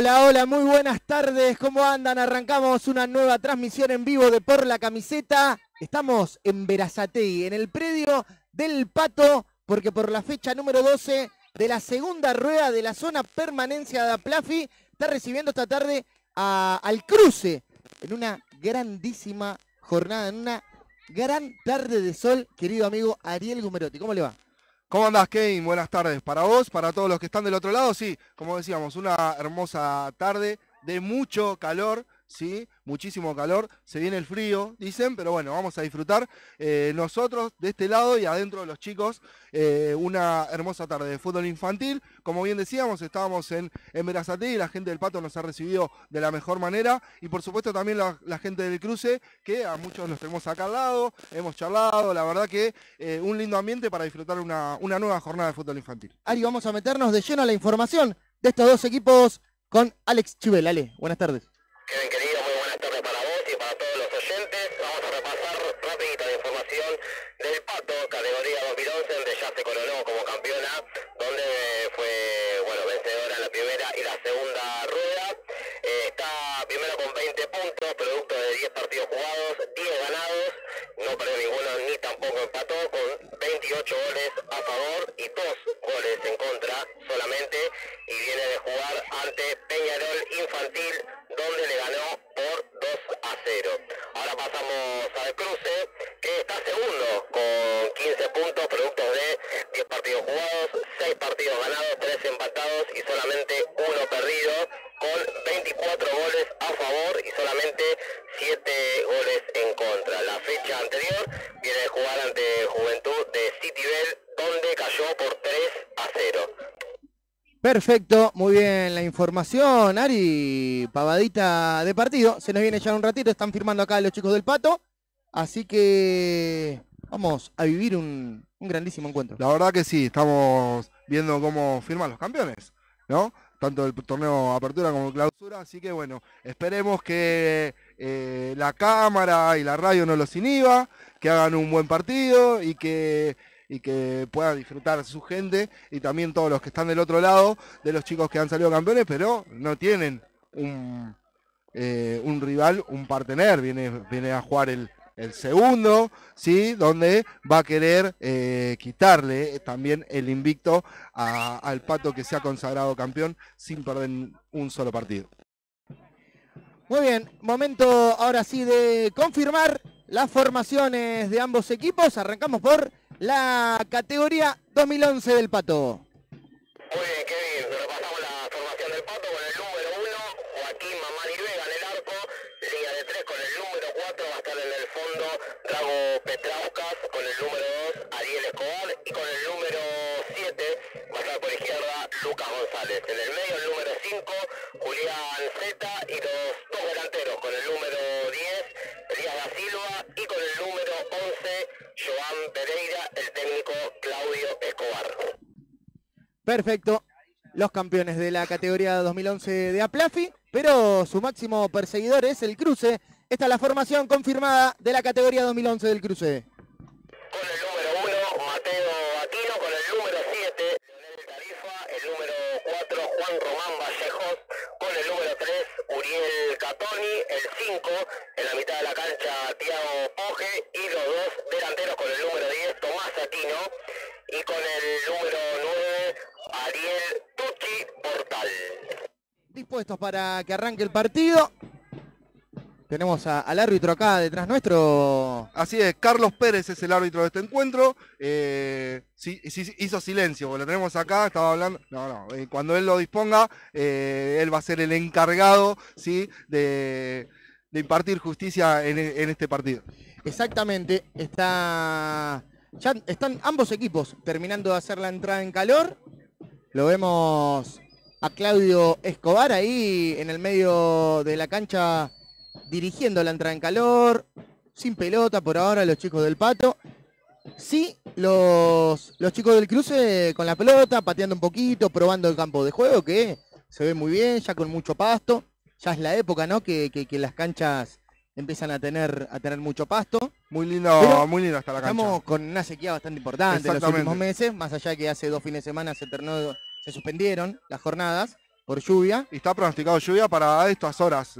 Hola, hola, muy buenas tardes. ¿Cómo andan? Arrancamos una nueva transmisión en vivo de Por la Camiseta. Estamos en Verazatei, en el predio del Pato, porque por la fecha número 12 de la segunda rueda de la zona permanencia de Aplafi, está recibiendo esta tarde al cruce en una grandísima jornada, en una gran tarde de sol, querido amigo Ariel Gumerotti. ¿Cómo le va? ¿Cómo andás, Kevin? Buenas tardes. Para vos, para todos los que están del otro lado, sí, como decíamos, una hermosa tarde de mucho calor, ¿sí? Muchísimo calor, se viene el frío, dicen, pero bueno, vamos a disfrutar eh, nosotros de este lado y adentro de los chicos eh, una hermosa tarde de fútbol infantil. Como bien decíamos, estábamos en, en y la gente del Pato nos ha recibido de la mejor manera y por supuesto también la, gente del cruce, que a muchos los tenemos acá al lado, hemos charlado, la verdad que eh, un lindo ambiente para disfrutar una, una nueva jornada de fútbol infantil. Ari, vamos a meternos de lleno a la información de estos dos equipos con Alex Chivel. Ale, buenas tardes. Kevin, querido, muy buenas tardes para vos y para todos los oyentes. Vamos a repasar rapidita la información del Pato, categoría 2011, donde ya se coronó como campeona, donde fue, bueno, vencedora en la primera y la segunda rueda. Eh, está primero con 20 puntos, producto de 10 partidos jugados, 10 ganados, no perdió ninguno ni tampoco empató, con 28 goles a favor y 2 goles en contra solamente, y viene de jugar ante Peñarol Infantil donde le ganó por 2 a 0. Ahora pasamos al cruce, que está segundo con 15 puntos, productos de 10 partidos jugados, 6 partidos ganados, 3 empatados y solamente uno perdido, con 24 goles a favor y solamente 7 goles en contra. La fecha anterior viene de jugar ante Juventud de City Bell, donde cayó por 3 a 0. Perfecto, muy bien la información, Ari, pavadita de partido, se nos viene ya un ratito, están firmando acá los chicos del Pato, así que vamos a vivir un, grandísimo encuentro. La verdad que sí, estamos viendo cómo firman los campeones, ¿no? Tanto el torneo apertura como clausura, así que bueno, esperemos que eh, la cámara y la radio no los inhiba, que hagan un buen partido y que y que pueda disfrutar su gente y también todos los que están del otro lado de los chicos que han salido campeones, pero no tienen un, eh, un rival, un partener, viene, viene a jugar el, segundo, ¿sí? donde va a querer eh, quitarle también el invicto al Pato que se ha consagrado campeón sin perder un solo partido. Muy bien, momento ahora sí de confirmar las formaciones de ambos equipos. Arrancamos por la categoría 2011 del Pato. Perfecto. Los campeones de la categoría 2011 de Aplafi, pero su máximo perseguidor es el cruce. Esta es la formación confirmada de la categoría 2011 del cruce. Con el número 1, Mateo Aquino, con el número 7, Leonel Tarifa, el número 4, Juan Román Vallejos, con el número 3, Uriel Catoni, el 5, en la mitad de la cancha, Tiago Poge, y los dos delanteros con el número 10, Tomás Aquino, y con el número 9, Ariel Tucci Portal. Dispuestos para que arranque el partido. Tenemos al árbitro acá detrás nuestro. Así es, Carlos Pérez es el árbitro de este encuentro. Eh, hizo silencio, porque lo tenemos acá, estaba hablando. No, no, eh, cuando él lo disponga, eh, él va a ser el encargado ¿sí? de, impartir justicia en, este partido. Exactamente, está. Ya están ambos equipos terminando de hacer la entrada en calor. Lo vemos a Claudio Escobar ahí en el medio de la cancha dirigiendo la entrada en calor, sin pelota por ahora los chicos del Pato. Sí, los, los chicos del cruce con la pelota, pateando un poquito, probando el campo de juego, que se ve muy bien, ya con mucho pasto. Ya es la época, ¿no? Que, las canchas empiezan a tener, a tener mucho pasto. Muy lindo, muy lindo hasta la cancha. Estamos con una sequía bastante importante en los últimos meses, más allá que hace dos fines de semana se, se suspendieron las jornadas por lluvia. Y está pronosticado lluvia para estas horas.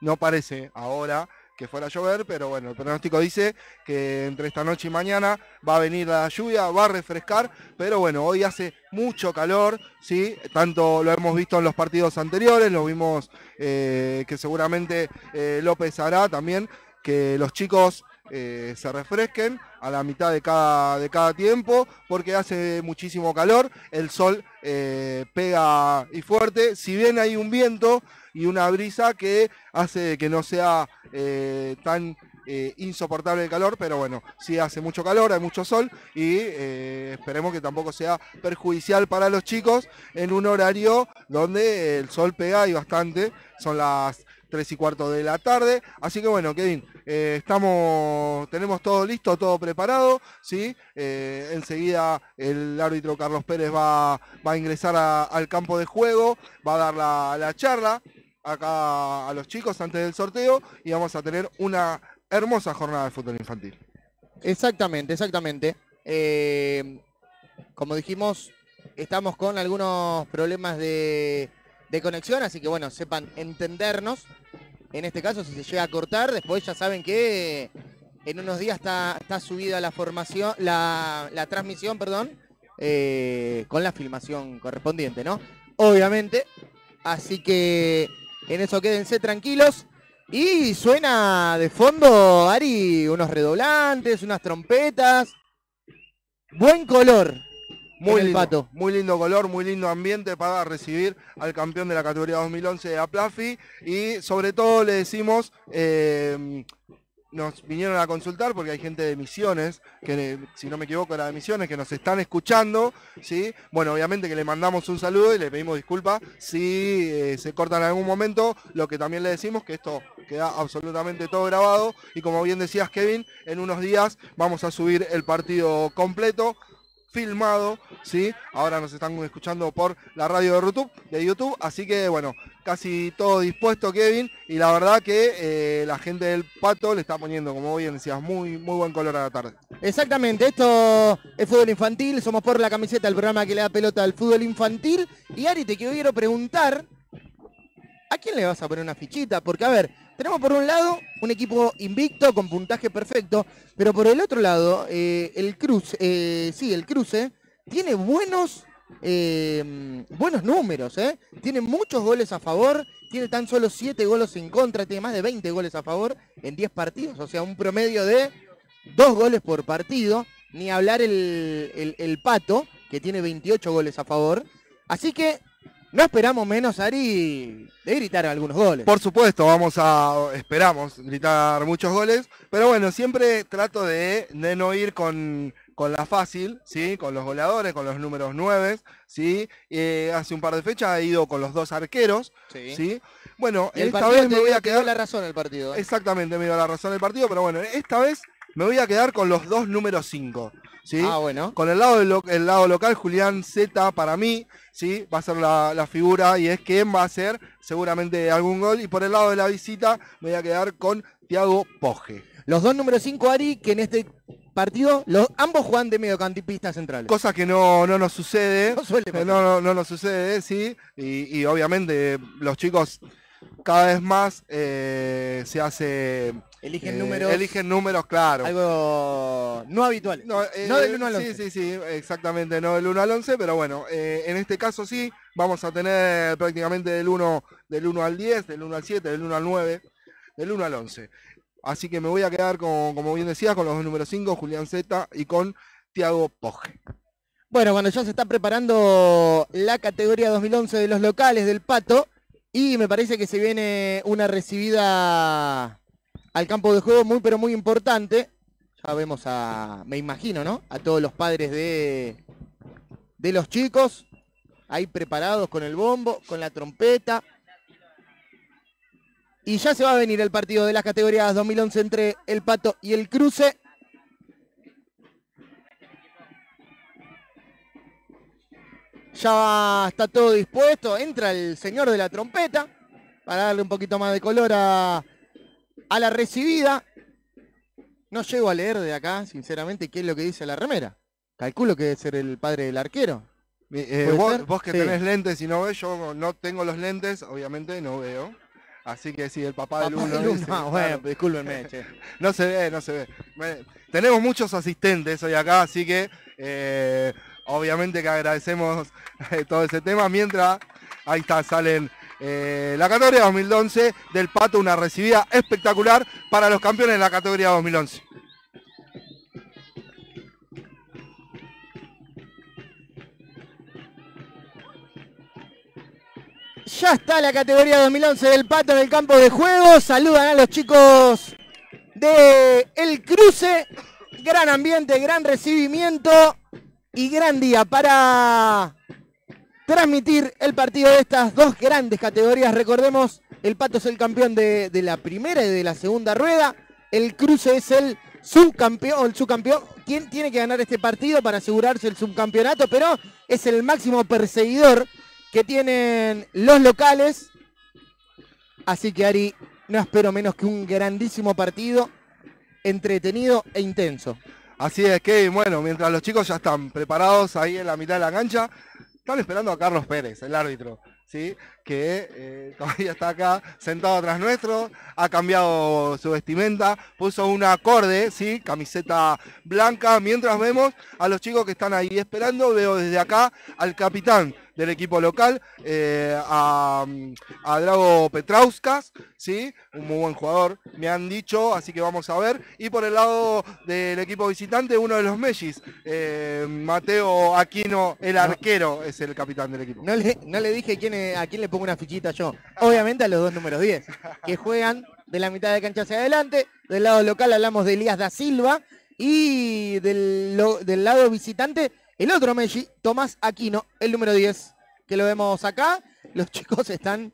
no parece ahora que fuera a llover, pero bueno, el pronóstico dice que entre esta noche y mañana va a venir la lluvia, va a refrescar, pero bueno, hoy hace mucho calor, ¿sí? Tanto lo hemos visto en los partidos anteriores, lo vimos eh, que seguramente eh, López hará también, que los chicos eh, se refresquen a la mitad de cada, de cada tiempo, porque hace muchísimo calor, el sol eh, pega y fuerte, si bien hay un viento y una brisa que hace que no sea eh, tan eh, insoportable el calor, pero bueno, sí hace mucho calor, hay mucho sol y eh, esperemos que tampoco sea perjudicial para los chicos en un horario donde el sol pega y bastante, son las 3 y cuarto de la tarde, así que bueno, Kevin, estamos, tenemos todo listo, todo preparado, ¿sí? Eh, enseguida el árbitro Carlos Pérez va, va a ingresar al campo de juego, va a dar la, la charla acá a los chicos antes del sorteo y vamos a tener una hermosa jornada de fútbol infantil. Exactamente, exactamente. Eh, como dijimos, estamos con algunos problemas de, de conexión, así que bueno, sepan entendernos. En este caso, si se llega a cortar, después ya saben que en unos días está, está subida la formación, la, la transmisión, perdón, eh, con la filmación correspondiente, ¿no? Obviamente. Así que en eso quédense tranquilos. Y suena de fondo, Ari, unos redoblantes, unas trompetas. Buen color. Muy lindo, pato. muy lindo color, muy lindo ambiente para recibir al campeón de la categoría 2011 de Aplafi y sobre todo le decimos, eh, nos vinieron a consultar porque hay gente de Misiones, que si no me equivoco era de Misiones, que nos están escuchando, ¿sí? Bueno, obviamente que le mandamos un saludo y le pedimos disculpas si eh, se corta en algún momento, lo que también le decimos que esto queda absolutamente todo grabado y como bien decías Kevin, en unos días vamos a subir el partido completo filmado, ¿sí? Ahora nos están escuchando por la radio de YouTube, de YouTube, así que bueno, casi todo dispuesto Kevin y la verdad que eh, la gente del Pato le está poniendo, como bien decías, muy, muy buen color a la tarde. Exactamente, esto es fútbol infantil, somos por la camiseta, el programa que le da pelota al fútbol infantil. Y Ari, te quiero preguntar, ¿a quién le vas a poner una fichita? Porque a ver, tenemos por un lado un equipo invicto con puntaje perfecto, pero por el otro lado, eh, el cruce, eh, sí, el cruce tiene buenos, eh, buenos números, ¿eh? Tiene muchos goles a favor, tiene tan solo 7 goles en contra, tiene más de 20 goles a favor en 10 partidos, o sea, un promedio de dos goles por partido, ni hablar el, el- el Pato, que tiene 28 goles a favor. Así que no esperamos menos, Ari, de gritar algunos goles. Por supuesto, vamos a, esperamos gritar muchos goles, pero bueno, siempre trato de, de no ir con, con la fácil, ¿sí? Con los goleadores, con los números 9, ¿sí? Eh, hace un par de fechas he ido con los dos arqueros, ¿sí? Bueno, el esta vez me voy a quedar... la razón el partido. ¿eh? Exactamente, me dio la razón del partido, pero bueno, esta vez me voy a quedar con los dos números 5, ¿sí? Ah, bueno. Con el lado, lo- el lado local, Julián Z para mí, sí, va a ser la, la figura y es quien va a hacer seguramente algún gol. Y por el lado de la visita me voy a quedar con Tiago Poge. Los dos números 5, Ari, que en este partido los, ambos juegan de mediocampistas centrales. Cosa que no, no nos sucede. No suele Eh, pasar. No, no, no nos sucede, sí. Y, y obviamente los chicos cada vez más eh, se hace... Eligen eh, números, Eligen números, claro. algo no habituales. No, eh, No del uno al sí, once. Sí, sí, exactamente, no del 1 al 11, pero bueno, eh, en este caso sí, vamos a tener prácticamente del 1, del 1 al 10, del 1 al 7, del 1 al 9, del 1 al 11. Así que me voy a quedar, con, como bien decía, con los números 5, Julián Z y con Tiago Poge. Bueno, cuando ya se está preparando la categoría 2011 de los locales del Pato y me parece que se viene una recibida al campo de juego muy pero muy importante. Ya vemos a, me imagino, ¿no? A todos los padres de, de los chicos ahí preparados con el bombo, con la trompeta. Y ya se va a venir el partido de las categorías 2011 entre el Pato y el Cruce. Ya está todo dispuesto. Entra el señor de la trompeta para darle un poquito más de color a, a la recibida. No llego a leer de acá, sinceramente, qué es lo que dice la remera. Calculo que debe ser el padre del arquero. Eh, ¿Puede vos, que Sí. tenés lentes y no ves, yo no tengo los lentes, obviamente no veo. Así que sí, el papá, del Papá uno. del uno. dice, Ah, claro. bueno, discúlpenme, che. No se ve, no se ve. Me- tenemos muchos asistentes hoy acá, así que eh, obviamente que agradecemos eh, todo ese tema. Mientras, ahí está, salen eh, la categoría 2011 del Pato, una recibida espectacular para los campeones de la categoría 2011. Ya está la categoría 2011 del Pato en el campo de juego. Saludan a los chicos de El Cruce. Gran ambiente, gran recibimiento y gran día para transmitir el partido de estas dos grandes categorías. Recordemos, el Pato es el campeón de, la primera y de la segunda rueda. El Cruce es el subcampeón, el subcampeón. ¿Quién tiene que ganar este partido para asegurarse el subcampeonato? Pero es el máximo perseguidor que tienen los locales. Así que Ari, no espero menos que un grandísimo partido, entretenido e intenso. Así es que, bueno, mientras los chicos ya están preparados ahí en la mitad de la cancha, están esperando a Carlos Pérez, el árbitro, ¿sí? Que eh, todavía está acá sentado atrás nuestro, ha cambiado su vestimenta, puso un acorde, ¿sí? Camiseta blanca, mientras vemos a los chicos que están ahí esperando, veo desde acá al capitán del equipo local, eh, a, a Drago Petrauskas, ¿sí? Un muy buen jugador, me han dicho, así que vamos a ver. Y por el lado del equipo visitante, uno de los Mellis, eh, Mateo Aquino, el arquero, es el capitán del equipo. No le, no le dije quién, es- a quién le pongo una fichita yo. Obviamente a los dos números 10, que juegan de la mitad de cancha hacia adelante. Del lado local hablamos de Elías da Silva. Y del, lo- del lado visitante, el otro Messi, Tomás Aquino, el número 10, que lo vemos acá. Los chicos están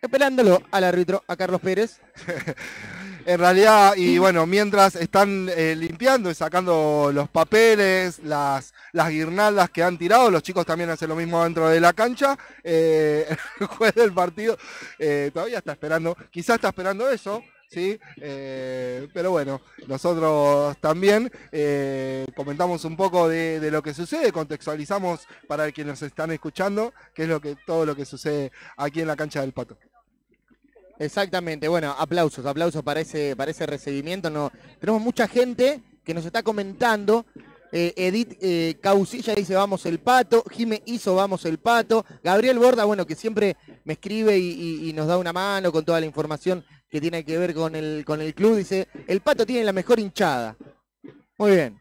esperándolo al árbitro, a Carlos Pérez. En realidad, y bueno, mientras están eh, limpiando y sacando los papeles, las, las guirnaldas que han tirado, los chicos también hacen lo mismo dentro de la cancha. eh, el juez del partido eh, todavía está esperando, quizás está esperando eso, ¿sí? Eh, pero bueno, nosotros también eh, comentamos un poco de, de lo que sucede, contextualizamos para quienes nos están escuchando, qué es lo que, todo lo que sucede aquí en la cancha del Pato. Exactamente, bueno, aplausos, aplausos para ese, para ese recibimiento. No, tenemos mucha gente que nos está comentando. Eh, Edith eh, Causilla dice vamos el pato, Jime hizo vamos el pato, Gabriel Borda, bueno, que siempre me escribe y, nos da una mano con toda la información que tiene que ver con el, con el club, dice, el pato tiene la mejor hinchada. Muy bien.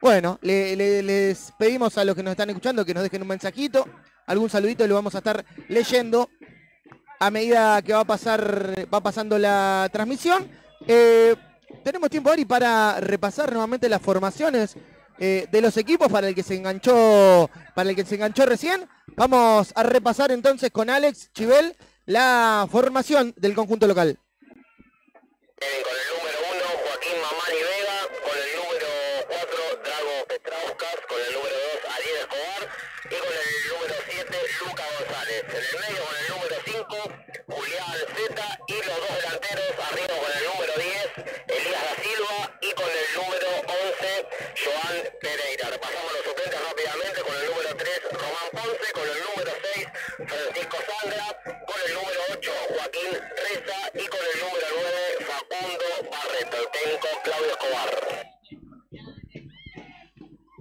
Bueno, le- les pedimos a los que nos están escuchando que nos dejen un mensajito, algún saludito, lo vamos a estar leyendo a medida que va a pasar, va pasando la transmisión. Eh, tenemos tiempo, Ari, para repasar nuevamente las formaciones eh, de los equipos para el que se enganchó, para el que se enganchó recién. Vamos a repasar entonces con Alex Chivel la formación del conjunto local. Vienen con el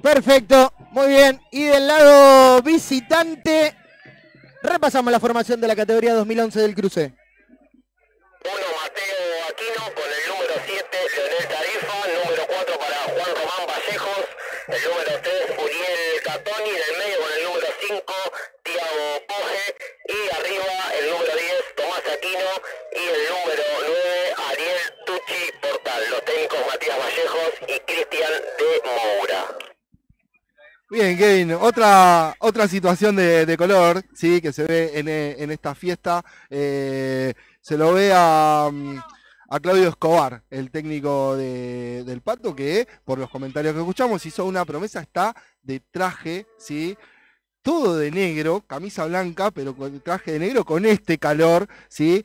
Perfecto, muy bien. Y del lado visitante, repasamos la formación de la categoría 2011 del cruce. 1 Mateo Aquino con el número 7 Leonel Tarifa, número 4 para Juan Román Vallejos, el número 3 Uriel Catoni, en el medio con el número 5 Tiago Poge. Y arriba el número 10 Tomás Aquino. Y el número 9 Ariel Tucci Portal, los técnicos Matías Vallejos y Cristian de Moura. Bien, Kevin, otra, otra situación de, de color, sí, que se ve en, eh, en esta fiesta. eh, se lo ve a, mm, a Claudio Escobar, el técnico de- del Pato, que por los comentarios que escuchamos hizo una promesa, está de traje, sí, todo de negro, camisa blanca, pero con traje de negro con este calor, sí.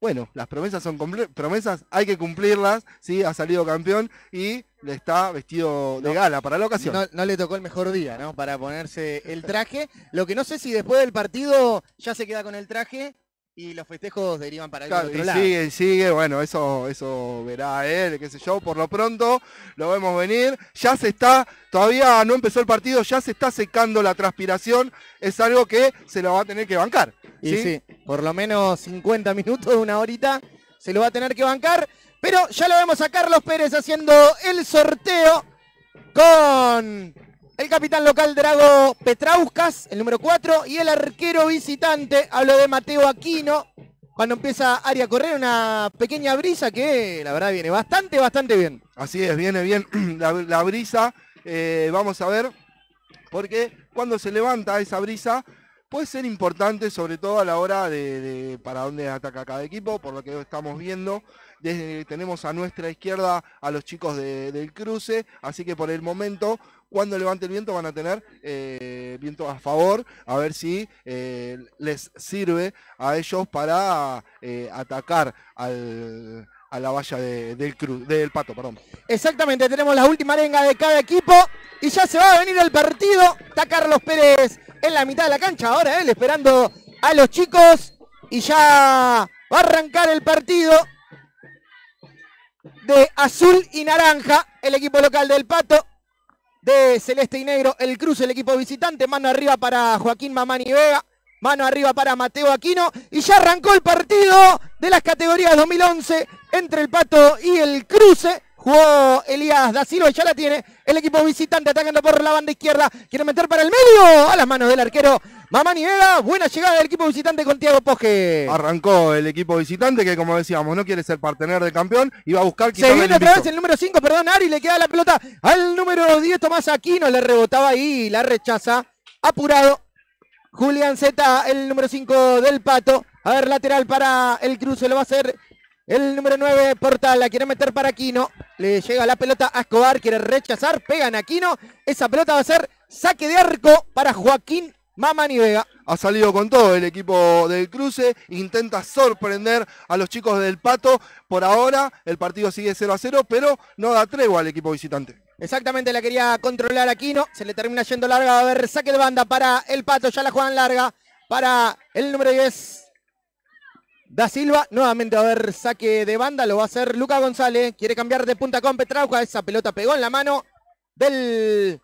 Bueno, las promesas son promesas, hay que cumplirlas, ¿sí? Ha salido campeón y le está vestido de gala para la ocasión. No, no le tocó el mejor día, ¿no? Para ponerse el traje. Lo que no sé si después del partido ya se queda con el traje y los festejos derivan para el Claro, otro y lado. sigue, y sigue, bueno, eso, eso verá él, qué sé yo, por lo pronto lo vemos venir, ya se está, todavía no empezó el partido, ya se está secando la transpiración, es algo que se lo va a tener que bancar. Y ¿sí? sí, por lo menos 50 minutos, una horita, se lo va a tener que bancar. Pero ya lo vemos a Carlos Pérez haciendo el sorteo con el capitán local Drago Petrauskas, el número 4, y el arquero visitante, hablo de Mateo Aquino. Cuando empieza Ari a correr, una pequeña brisa que la verdad viene bastante, bastante bien. Así es, viene bien la, brisa. eh, vamos a ver, porque cuando se levanta esa brisa puede ser importante, sobre todo a la hora de, de para dónde ataca cada equipo, por lo que estamos viendo. Desde, tenemos a nuestra izquierda a los chicos de- del cruce, así que por el momento, cuando levante el viento van a tener eh, viento a favor, a ver si eh, les sirve a ellos para eh, atacar al, a la valla de- del, cru- del pato. Perdón. Exactamente, tenemos la última arenga de cada equipo y ya se va a venir el partido. Está Carlos Pérez en la mitad de la cancha, ahora él esperando a los chicos y ya va a arrancar el partido de azul y naranja, el equipo local del Pato, de celeste y negro, el cruce, el equipo visitante, mano arriba para Joaquín Mamani Vega. Mano arriba para Mateo Aquino. Y ya arrancó el partido de las categorías 2011 entre el Pato y el Cruce. Jugó Elías da Silva y ya la tiene el equipo visitante atacando por la banda izquierda. Quiere meter para el medio a las manos del arquero Mamani Vega. Buena llegada del equipo visitante con Tiago Poge. Arrancó el equipo visitante que como decíamos no quiere ser partener de campeón y va a buscar Se viene otra vez el número 5, perdón, Ari, le queda la pelota al número 10, Tomás Aquino, le rebotaba ahí, la rechaza, apurado. Julián Zeta, el número 5 del Pato. A ver, lateral para el cruce, lo va a hacer el número 9, Portal, la quiere meter para Aquino. Le llega la pelota a Escobar, quiere rechazar, pegan a Aquino. Esa pelota va a ser saque de arco para Joaquín Mamani Vega. Ha salido con todo el equipo del cruce, intenta sorprender a los chicos del Pato. Por ahora el partido sigue 0 a 0, pero no da tregua al equipo visitante. Exactamente, la quería controlar Aquino. Se le termina yendo larga. Va a haber saque de banda para el Pato. Ya la juegan larga para el número 10. Da Silva. Nuevamente va a haber saque de banda. Lo va a hacer Luca González. Quiere cambiar de punta con Petrauja. Esa pelota pegó en la mano del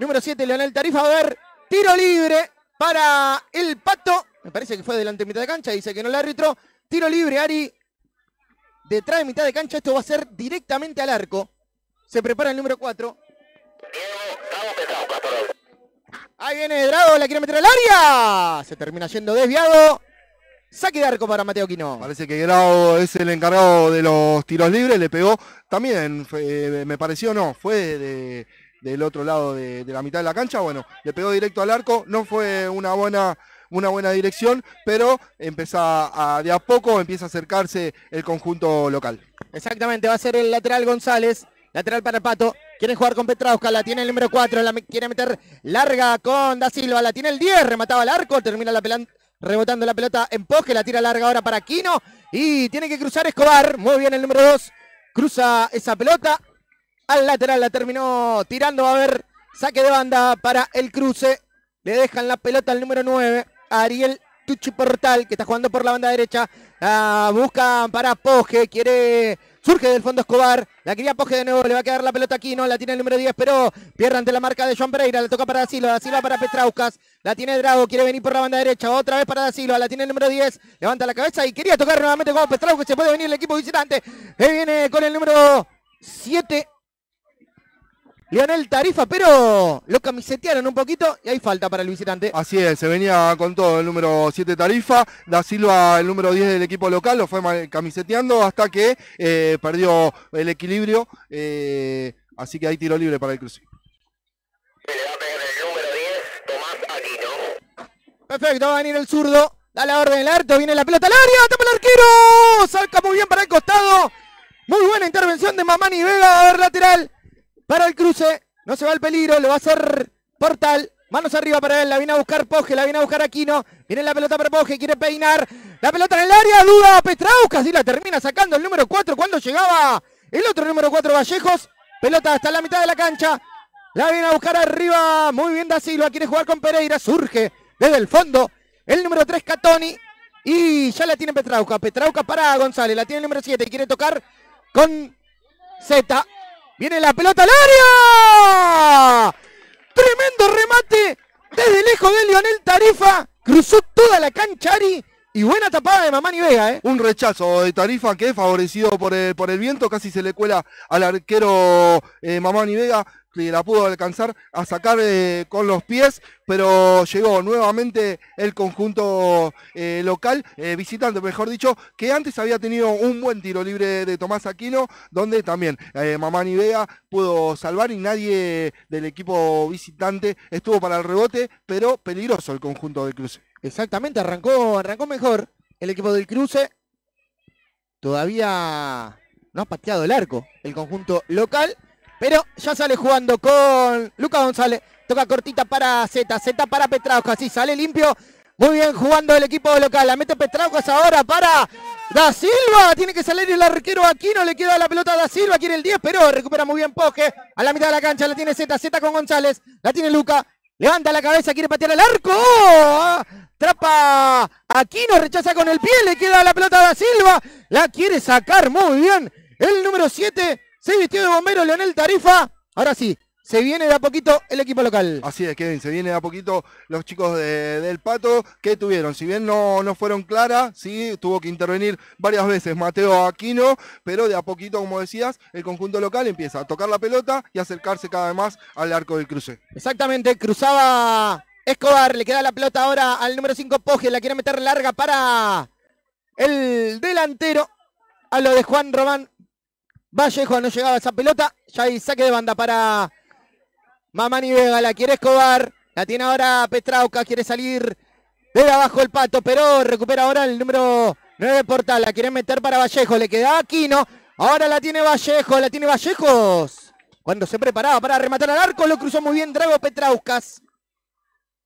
número 7, Leonel Tarifa. A haber tiro libre para el Pato. Me parece que fue delante de mitad de cancha. Dice que no el árbitro. Tiro libre, Ari. Detrás de mitad de cancha. Esto va a ser directamente al arco. Se prepara el número 4. Diego, Gabo Petrauca, perdón. Ahí viene Drago, la quiere meter al área. Se termina yendo desviado. Saque de arco para Mateo Quino. Parece que Grau es el encargado de los tiros libres, le pegó también, fue- me pareció no, fue de- del otro lado de, de la mitad de la cancha, bueno, le pegó directo al arco, no fue una buena, una buena dirección, pero empieza a, de a poco empieza a acercarse el conjunto local. Exactamente, va a ser el lateral González. Lateral para Pato. Quieren jugar con Petrauska, la tiene el número 4, la quiere meter larga con Da Silva, la tiene el 10, remataba al arco, termina la pelota, rebotando la pelota en poste, la tira larga ahora para Quino y tiene que cruzar Escobar, muy bien el número 2, cruza esa pelota. Al lateral, la terminó tirando, va a haber saque de banda para el cruce, le dejan la pelota al número 9, a Ariel Tucci Portal, que está jugando por la banda derecha, la busca para Poge, quiere... Surge del fondo Escobar, la quería Poge de nuevo, le va a quedar la pelota aquí, no la tiene el número 10, pero pierde ante la marca de Joan Pereira, le toca para Da Silva, Da Silva para Petrauskas, la tiene Drago, quiere venir por la banda derecha, otra vez para Da Silva, la tiene el número 10, levanta la cabeza y quería tocar nuevamente con Petrauskas, se puede venir el equipo visitante, que viene con el número 7, Leonel Tarifa, pero lo camisetearon un poquito y hay falta para el visitante. Así es, se venía con todo el número 7 Tarifa, Da Silva el número 10 del equipo local, lo fue camiseteando hasta que eh, perdió el equilibrio, eh, así que hay tiro libre para el cruce. Se le va a pegar el número 10, Tomás Aquino. Perfecto, va a venir el zurdo. Da la orden el harto, viene la pelota al área, tapa el arquero. Salca muy bien para el costado. Muy buena intervención de Mamani Vega, a ver lateral para el cruce. No se va el peligro, lo va a hacer Portal. Manos arriba para él, la viene a buscar Poge, la viene a buscar Aquino. Viene la pelota para Poge, quiere peinar. La pelota en el área, duda Petraucas y la termina sacando el número 4 cuando llegaba el otro número 4 Vallejos. Pelota hasta la mitad de la cancha. La viene a buscar arriba. Muy bien Da Silva, quiere jugar con Pereira. Surge desde el fondo el número 3 Catoni. Y ya la tiene Petrauca. Petrauca para González. La tiene el número 7 y quiere tocar con Z. Viene la pelota al área. Tremendo remate desde lejos de Lionel Tarifa. Cruzó toda la cancha Ari. Y buena tapada de Mamani Vega, ¿eh? Un rechazo de Tarifa que favorecido por el, por el viento, casi se le cuela al arquero eh, Mamani Vega, la pudo alcanzar a sacar eh, con los pies, pero llegó nuevamente el conjunto eh, local, eh, visitante mejor dicho, que antes había tenido un buen tiro libre de Tomás Aquino, donde también Mamani Vega pudo salvar y nadie del equipo visitante estuvo para el rebote, pero peligroso el conjunto del cruce. Exactamente, arrancó, arrancó mejor el equipo del cruce. Todavía no ha pateado el arco el conjunto local, pero ya sale jugando con Lucas González. Toca cortita para Z, Z para Petraucas, sí, sale limpio. Muy bien jugando el equipo local. La mete Petraucas ahora para Da Silva. Tiene que salir el arquero aquí. No le queda la pelota a Da Silva. Quiere el 10, pero recupera muy bien Poge. A la mitad de la cancha la tiene Z. Z con González. La tiene Luca. Levanta la cabeza, quiere patear el arco. ¡Oh! Trapa Aquino, rechaza con el pie, le queda la pelota a Da Silva. La quiere sacar muy bien. El número 7 se vistió de bombero Leonel Tarifa. Ahora sí, se viene de a poquito el equipo local. Así es, Kevin, se viene de a poquito los chicos de- del Pato que tuvieron, si bien no, no fueron claras, sí, tuvo que intervenir varias veces Mateo Aquino, pero de a poquito, como decías, el conjunto local empieza a tocar la pelota y acercarse cada vez más al arco del cruce. Exactamente, cruzaba Escobar, le queda la pelota ahora al número 5 Poge, la quiere meter larga para el delantero. A lo de Juan Román Vallejo no llegaba esa pelota. Ya hay saque de banda para Mamani Vega, la quiere Escobar. La tiene ahora Petrauca, quiere salir de abajo el pato, pero recupera ahora el número 9 Portal. La quiere meter para Vallejo, le queda Aquino. Ahora la tiene Vallejo, la tiene Vallejos. Cuando se preparaba para rematar al arco, lo cruzó muy bien Drago Petrauskas.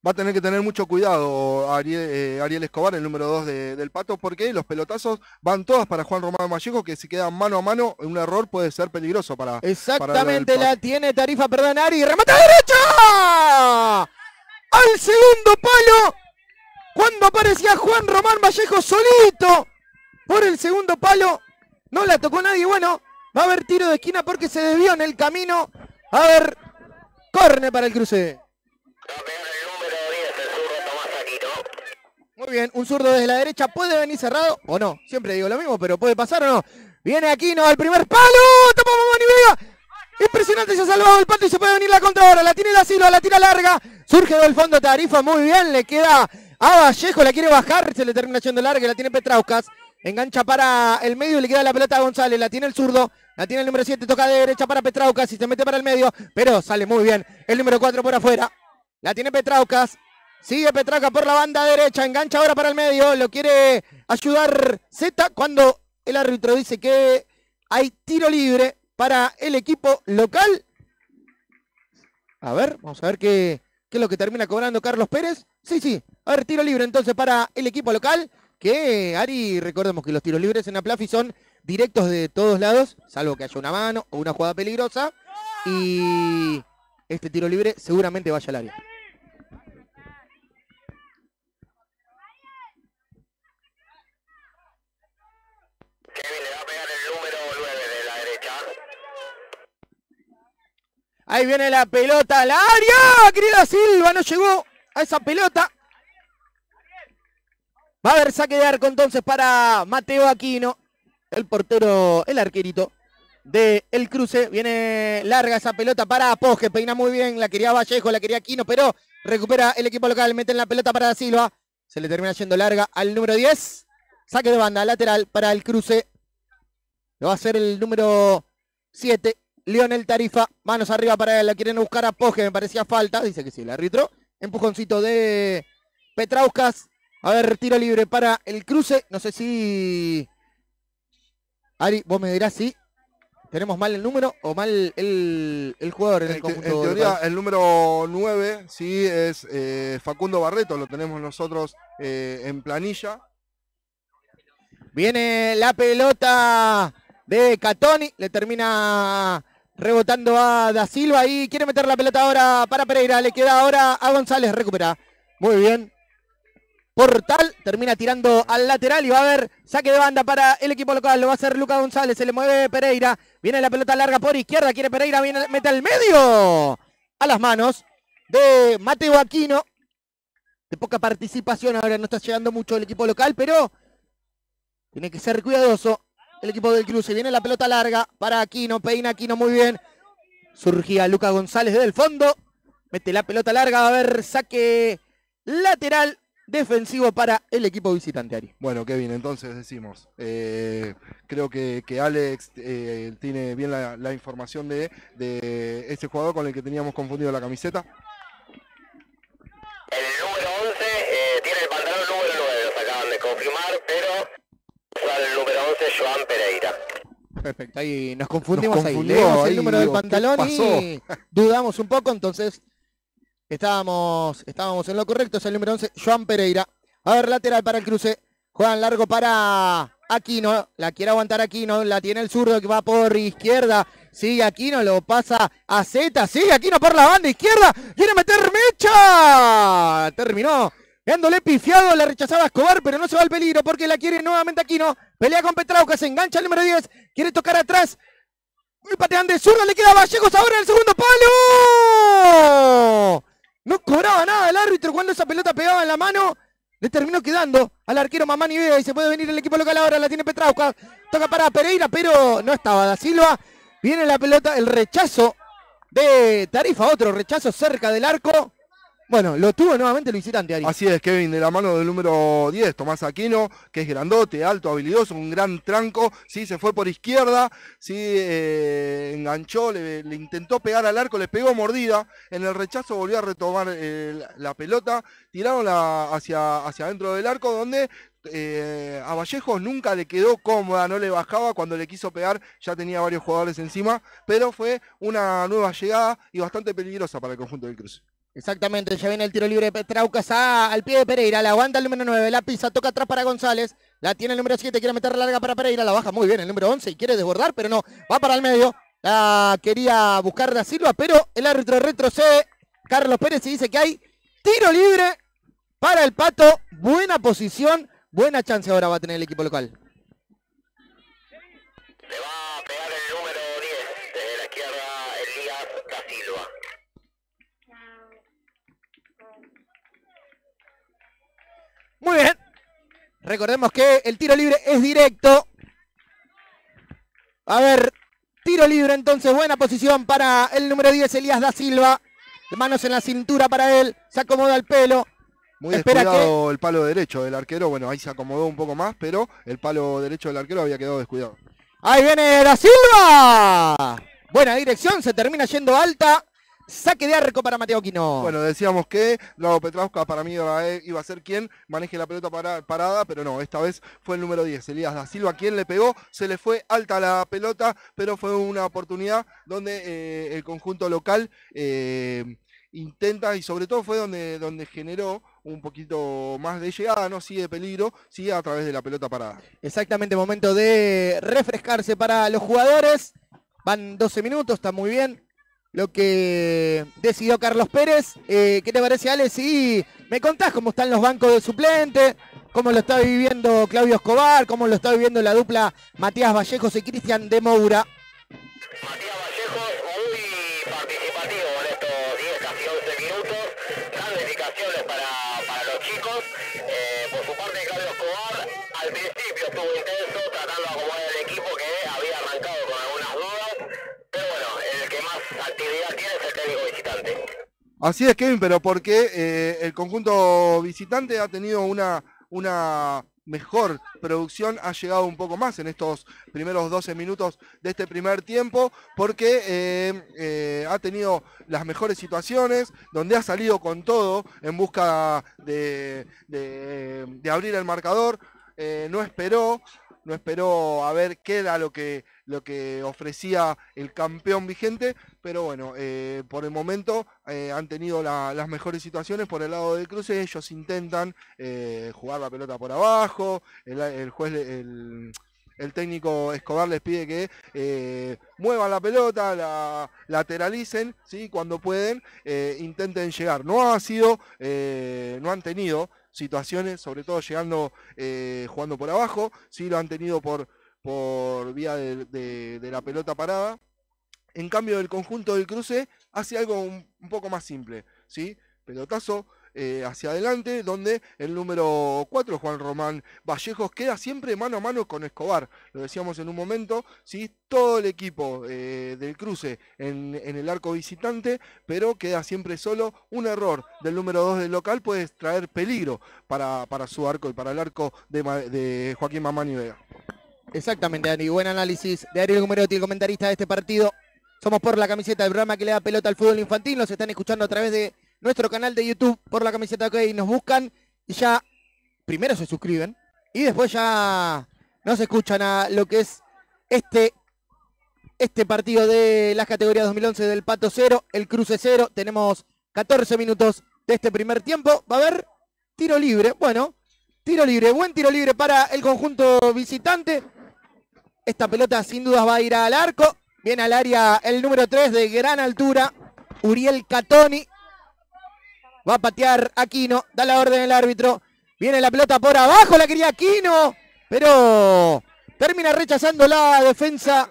Va a tener que tener mucho cuidado Ariel, eh, Ariel Escobar, el número 2 del Pato, porque los pelotazos van todas para Juan Román Vallejo, que si quedan mano a mano, un error puede ser peligroso para... Exactamente, para la tiene Tarifa, perdón, Ari. ¡Remata a derecha! Al segundo palo. Cuando aparecía Juan Román Vallejo solito por el segundo palo. No la tocó nadie. Bueno, va a haber tiro de esquina porque se desvió en el camino. A ver, corne para el cruce. Muy bien, un zurdo desde la derecha puede venir cerrado o no. Siempre digo lo mismo, pero puede pasar o no. Viene Aquino al primer palo. Tapa Mamani Vega. Impresionante, se ha salvado el pato y se puede venir la contra ahora. La tiene la Silva, la tira larga. Surge del fondo Tarifa, muy bien. Le queda a Vallejo, la quiere bajar. Se le termina yendo larga la tiene Petrauskas. Engancha para el medio y le queda la pelota a González. La tiene el zurdo. La tiene el número 7, toca de derecha para Petraucas y se mete para el medio. Pero sale muy bien. El número 4 por afuera. La tiene Petraucas. Sigue Petraucas por la banda derecha. Engancha ahora para el medio. Lo quiere ayudar Z cuando el árbitro dice que hay tiro libre para el equipo local. A ver, vamos a ver qué, qué es lo que termina cobrando Carlos Pérez. Sí, sí. A ver, tiro libre entonces para el equipo local. Que Ari, recordemos que los tiros libres en Aplafi son directos de todos lados, salvo que haya una mano o una jugada peligrosa. Y este tiro libre seguramente vaya al área. Le va a pegar el número 9 de la derecha. Ahí viene la pelota al área. Querida Silva, no llegó a esa pelota. Va a haber saque de arco entonces para Mateo Aquino, el portero, el arquerito de el cruce. Viene larga esa pelota para Poge, peina muy bien, la quería Vallejo, la quería Aquino, pero recupera el equipo local, meten la pelota para Silva. Se le termina yendo larga al número 10. Saque de banda lateral para el cruce. Lo va a hacer el número 7, Lionel Tarifa. Manos arriba para él. La quieren buscar a Poge. Me parecía falta. Dice que sí, el árbitro. Empujoncito de Petrauskas. A ver, tiro libre para el cruce. No sé si. Ari, vos me dirás si ¿Tenemos mal el número o mal el, el jugador en el te- en teoría, el número 9 sí es eh, Facundo Barreto, lo tenemos nosotros eh, en planilla. Viene la pelota de Catoni, le termina rebotando a Da Silva y quiere meter la pelota ahora para Pereira, le queda ahora a González, recupera. Muy bien. Portal termina tirando al lateral y va a haber saque de banda para el equipo local. Lo va a hacer Lucas González. Se le mueve Pereira. Viene la pelota larga por izquierda. Quiere Pereira. Viene, mete al medio. A las manos de Mateo Aquino. De poca participación. Ahora no está llegando mucho el equipo local, pero tiene que ser cuidadoso. El equipo del cruce. Viene la pelota larga para Aquino. Peina Aquino muy bien. Surgía Lucas González desde el fondo. Mete la pelota larga. Va a haber saque lateral defensivo para el equipo visitante, Ari. Bueno, Kevin, entonces decimos, eh, creo que, que Alex eh, tiene bien la, la información de, de este jugador con el que teníamos confundido la camiseta. El número 11 eh, tiene el pantalón número 9, nos acaban de confirmar, pero el número 11 Joan Pereira. Perfecto, ahí nos confundimos Nos ahí. Leemos el número del digo, ¿qué pantalón y dudamos un poco, entonces estábamos, estábamos en lo correcto, es el número 11, Joan Pereira. A ver, lateral para el cruce. Juegan largo para Aquino. La quiere aguantar Aquino. La tiene el zurdo que va por izquierda. Sigue Aquino, lo pasa a Z. Sigue Aquino por la banda izquierda. Quiere meter mecha. Terminó. Dándole pifiado, la rechazaba Escobar, pero no se va al peligro porque la quiere nuevamente Aquino. Pelea con Petrauca, se engancha el número 10. Quiere tocar atrás. Patean de zurda, le queda a Vallejos ahora en el segundo palo. No cobraba nada el árbitro cuando esa pelota pegaba en la mano. Le terminó quedando al arquero Mamani Vega y se puede venir el equipo local ahora. La tiene Petrauca. Toca para Pereira, pero no estaba Da Silva. Viene la pelota, el rechazo de Tarifa. Otro rechazo cerca del arco. Bueno, lo tuvo nuevamente el visitante, Ari. Así es, Kevin, de la mano del número 10, Tomás Aquino, que es grandote, alto, habilidoso, un gran tranco, sí, se fue por izquierda, sí, eh, enganchó, le, intentó pegar al arco, le pegó mordida, en el rechazo volvió a retomar eh, la, pelota, tiraron hacia, hacia adentro del arco, donde eh, a Vallejos nunca le quedó cómoda, no le bajaba, cuando le quiso pegar ya tenía varios jugadores encima, pero fue una nueva llegada y bastante peligrosa para el conjunto del cruce. Exactamente, ya viene el tiro libre de Petraucas al pie de Pereira, la aguanta el número 9, la pisa, toca atrás para González, la tiene el número 7, quiere meter larga para Pereira, la baja muy bien el número 11 y quiere desbordar, pero no, va para el medio, la quería buscar Da Silva, pero el árbitro retrocede, Carlos Pérez y dice que hay tiro libre para el Pato, buena posición, buena chance ahora va a tener el equipo local. Muy bien. Recordemos que el tiro libre es directo. A ver, tiro libre entonces, buena posición para el número 10, Elías da Silva. Manos en la cintura para él, se acomoda el pelo. Muy Espera descuidado el palo derecho del arquero. Bueno, ahí se acomodó un poco más, pero el palo derecho del arquero había quedado descuidado. Ahí viene da Silva. Buena dirección, se termina yendo alta. Saque de arco para Mateo Quino. Bueno, decíamos que Lago Petrausca para mí iba a, ser quien maneje la pelota para- parada, pero no, esta vez fue el número 10, Elías da Silva, quien le pegó, se le fue alta la pelota, pero fue una oportunidad donde eh, el conjunto local eh, intenta y sobre todo fue donde, donde generó un poquito más de llegada, no sí de peligro, sí a través de la pelota parada. Exactamente, momento de refrescarse para los jugadores. Van 12 minutos, está muy bien. Lo que decidió Carlos Pérez. Eh, ¿Qué te parece, Ale? Sí, me contás cómo están los bancos de suplente, cómo lo está viviendo Claudio Escobar, cómo lo está viviendo la dupla Matías Vallejos y Cristian de Moura. Así es, Kevin, pero porque eh, el conjunto visitante ha tenido una, una mejor producción, ha llegado un poco más en estos primeros 12 minutos de este primer tiempo, porque eh, eh, ha tenido las mejores situaciones, donde ha salido con todo en busca de, de- de abrir el marcador, no esperó, no esperó a ver qué era lo que lo que ofrecía el campeón vigente, pero bueno, eh, por el momento eh, han tenido la- las mejores situaciones por el lado del cruce, ellos intentan eh, jugar la pelota por abajo, el, juez, el, el técnico Escobar les pide que muevan la pelota, la lateralicen, ¿sí? cuando pueden, intenten llegar. No ha sido, no han tenido situaciones, sobre todo llegando, jugando por abajo, sí lo han tenido por, por vía de, la pelota parada. En cambio, el conjunto del cruce hace algo un, poco más simple, ¿sí? Pelotazo eh, hacia adelante, donde el número 4, Juan Román Vallejos, queda siempre mano a mano con Escobar. Lo decíamos en un momento, ¿sí? Todo el equipo eh, del cruce en, el arco visitante, pero queda siempre solo. Un error del número 2 del local puede traer peligro para, su arco y para el arco de, de Joaquín Mamani Vega. Exactamente, Dani. Buen análisis de Ariel Gumerotti, el comentarista de este partido. Somos por la camiseta del programa que le da pelota al fútbol infantil. Nos están escuchando a través de nuestro canal de YouTube por la camiseta que nos buscan y ya primero se suscriben y después ya nos escuchan a lo que es este este partido de las categorías 2011 del Pato Cero, el Cruce Cero. Tenemos 14 minutos de este primer tiempo. Va a haber tiro libre. Bueno, tiro libre, buen tiro libre para el conjunto visitante. Esta pelota sin dudas va a ir al arco. Viene al área el número 3 de gran altura, Uriel Catoni. Va a patear Aquino, da la orden el árbitro. Viene la pelota por abajo, la quería Aquino, pero termina rechazando la defensa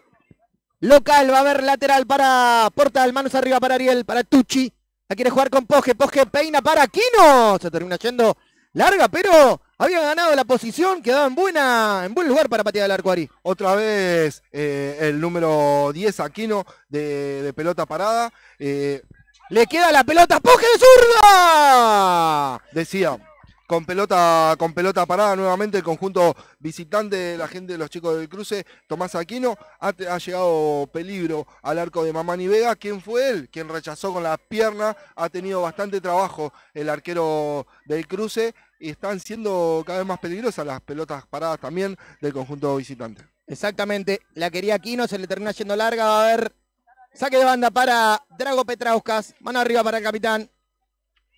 local. Va a haber lateral para Portal, manos arriba para Ariel, para Tucci. La quiere jugar con Poge, Poge peina para Aquino. Se termina yendo larga, pero había ganado la posición, quedaba en, buena, en buen lugar para patear el arco Ari. Otra vez eh, el número 10 Aquino de, de pelota parada. eh, Le queda la pelota, Poge de zurda. decía, con pelota, con pelota parada nuevamente el conjunto visitante, la gente de los chicos del cruce, Tomás Aquino, ha, ha llegado peligro al arco de Mamani Vega. ¿Quién fue él? Quien rechazó con la pierna, ha tenido bastante trabajo el arquero del cruce y están siendo cada vez más peligrosas las pelotas paradas también del conjunto visitante. Exactamente, la quería Aquino, se le termina yendo larga, va a haber saque de banda para Drago Petrauskas, mano arriba para el capitán.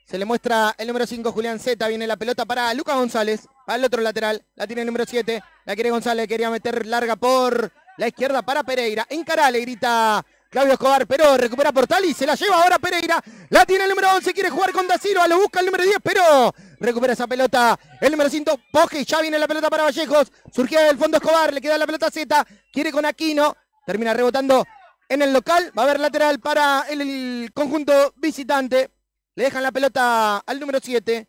Se le muestra el número 5, Julián Zeta, viene la pelota para Lucas González, para el otro lateral, la tiene el número 7, la quiere González, quería meter larga por la izquierda para Pereira, encara, le grita Claudio Escobar, pero recupera Portal y se la lleva ahora Pereira, la tiene el número 11, quiere jugar con Da Silva, lo busca el número 10, pero recupera esa pelota, el número 5, Poge, ya viene la pelota para Vallejos, surgía del fondo Escobar, le queda la pelota Z, quiere con Aquino, termina rebotando en el local, va a haber lateral para el conjunto visitante, le dejan la pelota al número 7,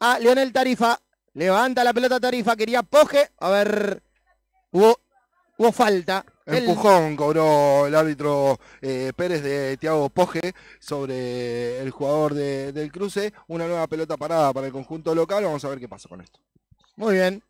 a Leonel Tarifa, levanta la pelota Tarifa, quería Poge, a ver, hubo, hubo falta. El- Empujón cobró el árbitro eh, Pérez de Tiago Poge sobre el jugador de- del cruce. Una nueva pelota parada para el conjunto local. Vamos a ver qué pasa con esto. Muy bien.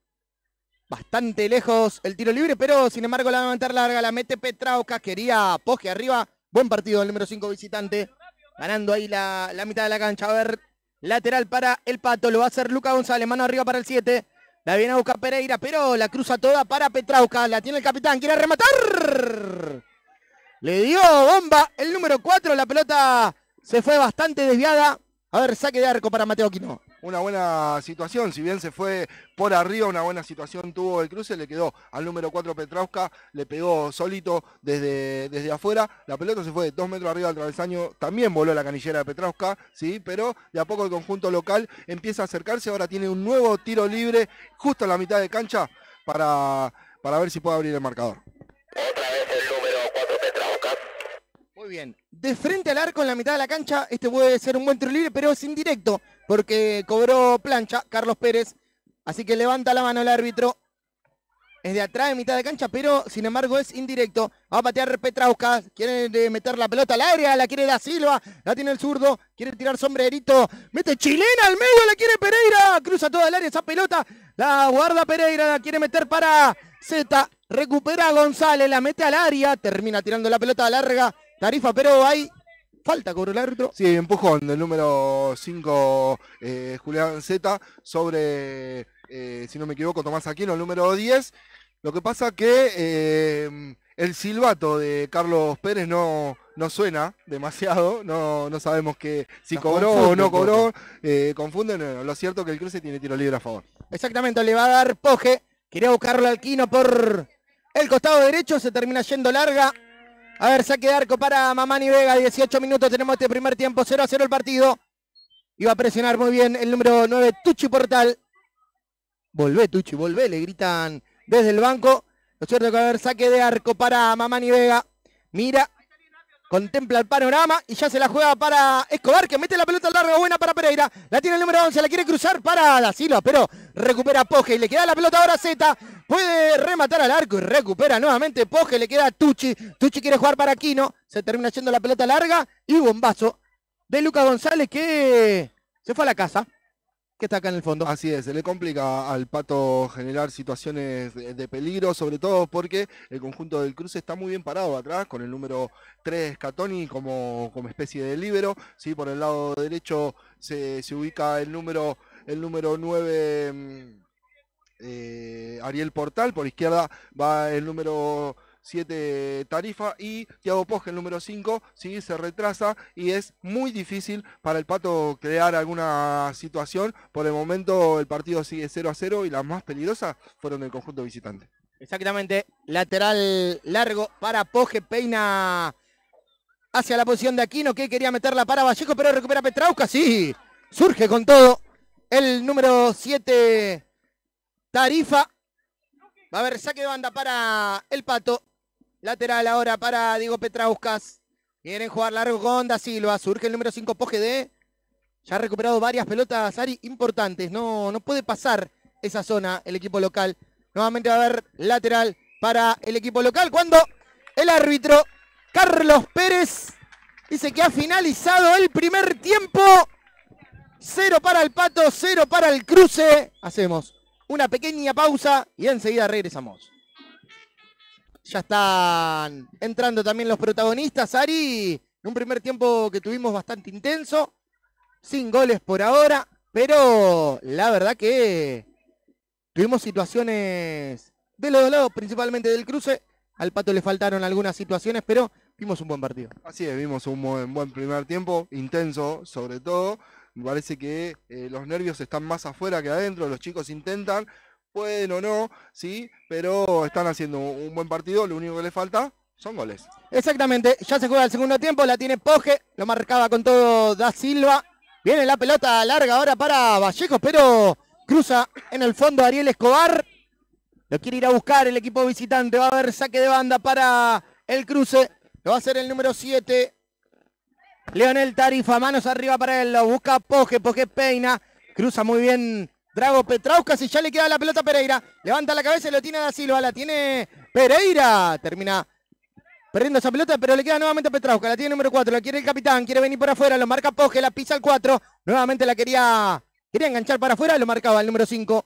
Bastante lejos el tiro libre, pero sin embargo la va a levantar larga, la mete Petrauca, quería Poge arriba. Buen partido el número 5 visitante. Ganando ahí la, la mitad de la cancha. A ver, lateral para el Pato, lo va a hacer Luca González, mano arriba para el 7. La viene a buscar Pereira, pero la cruza toda para Petrauca. La tiene el capitán, quiere rematar. Le dio bomba el número 4, la pelota se fue bastante desviada. A ver, saque de arco para Mateo Quino. Una buena situación, si bien se fue por arriba, una buena situación tuvo el cruce, le quedó al número 4 Petrauska, le pegó solito desde, desde afuera, la pelota se fue dos metros arriba del travesaño, también voló la canillera de Petrauska, ¿sí? pero de a poco el conjunto local empieza a acercarse, ahora tiene un nuevo tiro libre justo en la mitad de cancha para, para ver si puede abrir el marcador. Otra vez el número 4 Petrauskas. Muy bien. De frente al arco en la mitad de la cancha, este puede ser un buen tiro libre, pero es indirecto, porque cobró plancha Carlos Pérez. Así que levanta la mano el árbitro. Es de atrás de mitad de cancha, pero sin embargo es indirecto. Va a patear Petrauskas. Quiere eh, meter la pelota al área, la quiere Da Silva. La tiene el zurdo. Quiere tirar sombrerito. Mete chilena al medio, la quiere Pereira. Cruza toda el área esa pelota. La guarda Pereira, la quiere meter para Z. Recupera González, la mete al área. Termina tirando la pelota larga. Tarifa, pero hay falta, cobró el árbitro. Sí, empujón del número 5 eh, Julián Z sobre, eh, si no me equivoco, Tomás Aquino, el número 10. Lo que pasa que eh, el silbato de Carlos Pérez no, no suena demasiado, no, no sabemos que si Nos cobró o no cobró, confunden, lo cierto que el cruce tiene tiro libre a favor. Exactamente, le va a dar Poje. Quería buscarlo al Quino por el costado derecho, se termina yendo larga. A ver, saque de arco para Mamani Vega, 18 minutos, tenemos este primer tiempo, 0 a 0 el partido. Iba a presionar muy bien el número 9, Tucci Portal. Volvé, Tucci, volvé, le gritan desde el banco. Lo cierto que a haber saque de arco para Mamani Vega. Mira, contempla el panorama y ya se la juega para Escobar, que mete la pelota larga, buena para Pereira. La tiene el número 11, la quiere cruzar para Da Silva, pero recupera Poje y le queda la pelota ahora Z. Puede rematar al arco y recupera nuevamente Poje, le queda a Tucci. Tucci quiere jugar para Aquino, se termina yendo la pelota larga y bombazo de Lucas González que se fue a la casa, que está acá en el fondo. Así es, se le complica al Pato generar situaciones de, peligro, sobre todo porque el conjunto del cruce está muy bien parado atrás, con el número 3 Catoni como, especie de líbero. ¿sí? Por el lado derecho se, se ubica el número, el número 9 mm, eh, Ariel Portal, por izquierda va el número 7 Tarifa y Thiago Poge, el número 5, ¿sí? se retrasa y es muy difícil para el Pato crear alguna situación. Por el momento el partido sigue 0 a 0 y las más peligrosas fueron del conjunto visitante. Exactamente, lateral largo para Poje, peina hacia la posición de Aquino que quería meterla para Vallejo, pero recupera Petrauca, sí, surge con todo el número 7 Tarifa. Va a haber saque de banda para el Pato, lateral ahora para Diego Petrauskas. Quieren jugar largo con Da Silva, surge el número 5 Poje de... Ya ha recuperado varias pelotas, Ari, importantes, no, no puede pasar esa zona el equipo local. Nuevamente va a haber lateral para el equipo local cuando el árbitro Carlos Pérez dice que ha finalizado el primer tiempo. Cero para el pato, cero para el cruce. Hacemos una pequeña pausa y enseguida regresamos. Ya están entrando también los protagonistas, Ari. Un primer tiempo que tuvimos bastante intenso. Sin goles por ahora. Pero la verdad que Tuvimos situaciones de los dos lados, principalmente del cruce. Al Pato le faltaron algunas situaciones, pero vimos un buen partido. Así es, vimos un buen, buen primer tiempo, intenso sobre todo. Me parece que eh, los nervios están más afuera que adentro, los chicos intentan, pueden o no, sí, pero están haciendo un buen partido, lo único que les falta son goles. Exactamente, ya se juega el segundo tiempo, la tiene Poje, lo marcaba con todo Da Silva. Viene la pelota larga ahora para Vallejo, pero cruza en el fondo Ariel Escobar. Lo quiere ir a buscar el equipo visitante. Va a haber saque de banda para el cruce. Lo va a hacer el número 7. Leonel Tarifa, manos arriba para él. Lo busca Poje, Poje peina. Cruza muy bien Drago Petrauskas y ya le queda la pelota a Pereira. Levanta la cabeza y lo tiene Da Silva. La tiene Pereira. Termina perdiendo esa pelota, pero le queda nuevamente a Petrauskas. La tiene número 4. La quiere el capitán. Quiere venir por afuera. Lo marca Poje. La pisa el 4. Nuevamente la quería, quería enganchar para afuera. Lo marcaba el número 5.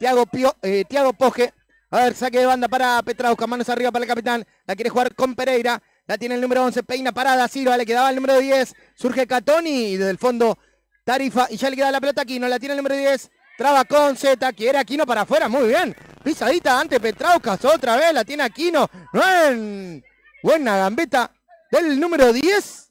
Tiago, Pio, eh, Poje. A ver, saque de banda para Petrauskas. Manos arriba para el capitán. La quiere jugar con Pereira. La tiene el número 11. Peina parada. Silva. Le quedaba el número 10. Surge Catoni. Y desde el fondo Tarifa. Y ya le queda la pelota a Aquino. La tiene el número 10. Traba con Z. Quiere Aquino para afuera. Muy bien. Pisadita ante Petrauskas. Otra vez la tiene Aquino. Buen, buena gambeta del número 10.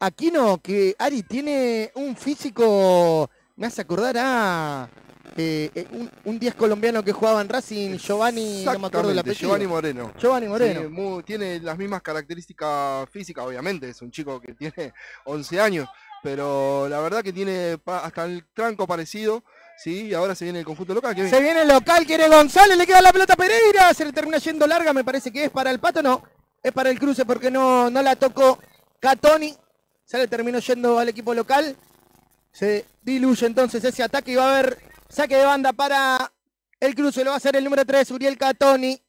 Aquino que Ari tiene un físico. Me hace acordar a. eh, eh, un, un 10 colombiano que jugaba en Racing, Giovanni, no me acuerdo. Giovanni Moreno. Giovanni Moreno. Sí, muy- tiene las mismas características físicas, obviamente, es un chico que tiene 11 años, pero la verdad que tiene hasta el tranco parecido, ¿sí? Ahora se viene el conjunto local. Se viene el local, quiere González, le queda la pelota a Pereira, se le termina yendo larga, me parece que es para el pato, no, es para el cruce porque no, no la tocó Catoni, se le terminó yendo al equipo local, se diluye entonces ese ataque y va a haber saque de banda para el cruce, lo va a hacer el número 3, Uriel Catoni,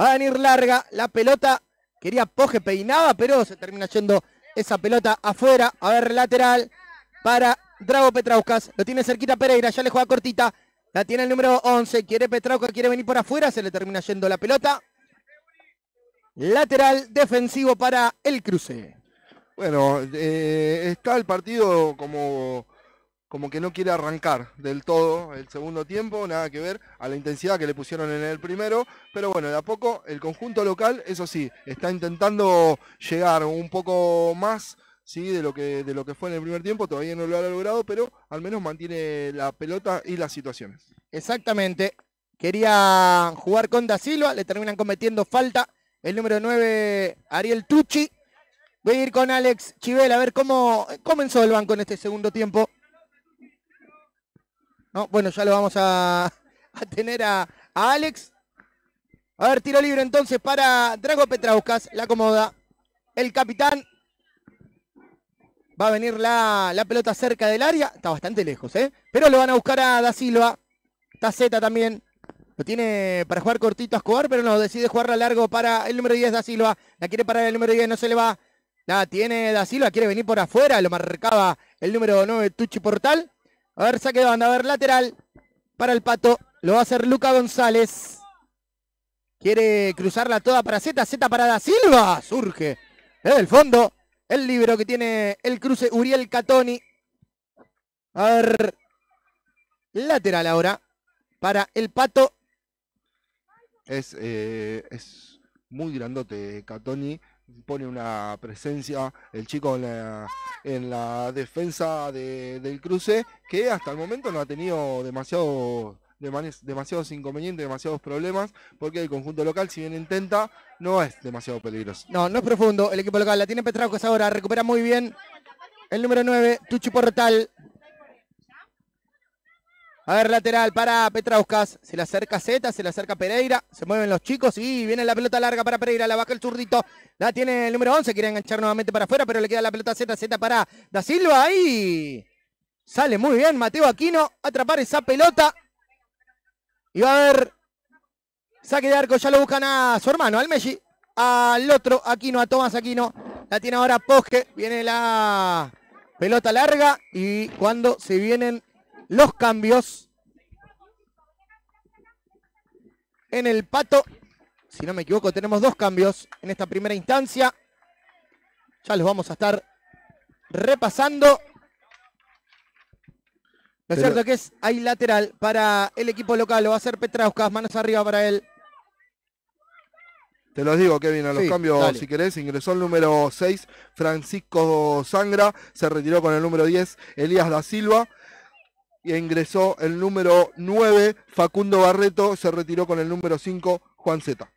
va a venir larga, la pelota, quería Poje, peinaba, pero se termina yendo esa pelota afuera, a ver lateral para Drago Petrauskas, lo tiene cerquita Pereira, ya le juega cortita, la tiene el número 11, quiere Petrauskas, quiere venir por afuera, se le termina yendo la pelota. Lateral defensivo para el cruce. Bueno, eh, está el partido como como que no quiere arrancar del todo el segundo tiempo, nada que ver a la intensidad que le pusieron en el primero, pero bueno, de a poco el conjunto local, eso sí, está intentando llegar un poco más ¿sí? de, lo que, de lo que fue en el primer tiempo, todavía no lo ha logrado, pero al menos mantiene la pelota y las situaciones. Exactamente. Quería jugar con Da Silva, le terminan cometiendo falta el número 9, Ariel Tucci. Voy a ir con Alex Chivel a ver cómo comenzó el banco en este segundo tiempo. No, bueno, ya lo vamos a, tener a, a, Alex. A ver, tiro libre entonces para Drago Petrauskas. La acomoda el capitán. Va a venir la, la, pelota cerca del área. Está bastante lejos, ¿eh? Pero lo van a buscar a Da Silva. Taceta también. Lo tiene para jugar cortito a Escobar, pero no, decide jugarla largo para el número 10 Da Silva. La quiere parar el número 10, no se le va. La tiene Da Silva, quiere venir por afuera. Lo marcaba el número 9 Tucci Portal. A ver, saque de banda, a ver, lateral para el pato. Lo va a hacer Luca González. Quiere cruzarla toda para Z, Z para Da Silva. Surge desde el fondo el libro que tiene el cruce Uriel Catoni. A ver, lateral ahora para el pato. Es, eh, es muy grandote Catoni pone una presencia el chico en la, en la defensa de, del cruce que hasta el momento no ha tenido demasiado demasiados inconvenientes, demasiados problemas, porque el conjunto local, si bien intenta, no es demasiado peligroso. No, no es profundo. El equipo local la tiene Petraucas ahora, recupera muy bien el número 9, Tuchi Portal. A ver, lateral para Petrauskas. Se le acerca Zeta, se le acerca Pereira. Se mueven los chicos y viene la pelota larga para Pereira. La baja el zurdito. La tiene el número 11. Quiere enganchar nuevamente para afuera, pero le queda la pelota Z. Z para Da Silva. Ahí sale muy bien Mateo Aquino. Atrapar esa pelota. Y va a haber saque de arco. Ya lo buscan a su hermano, al Messi. Al otro Aquino, a Tomás Aquino. La tiene ahora Posque. Viene la pelota larga. Y cuando se vienen los cambios en el pato. Si no me equivoco, tenemos dos cambios en esta primera instancia. Ya los vamos a estar repasando. Lo Pero- cierto que es ahí lateral para el equipo local. Lo va a hacer Petrauskas. Manos arriba para él. Te los digo, Kevin, a los Sí, cambios, dale. si querés, ingresó el número 6, Francisco Sangra, se retiró con el número 10, Elías da Silva, y ingresó el número 9, Facundo Barreto, se retiró con el número 5, Juan Zeta.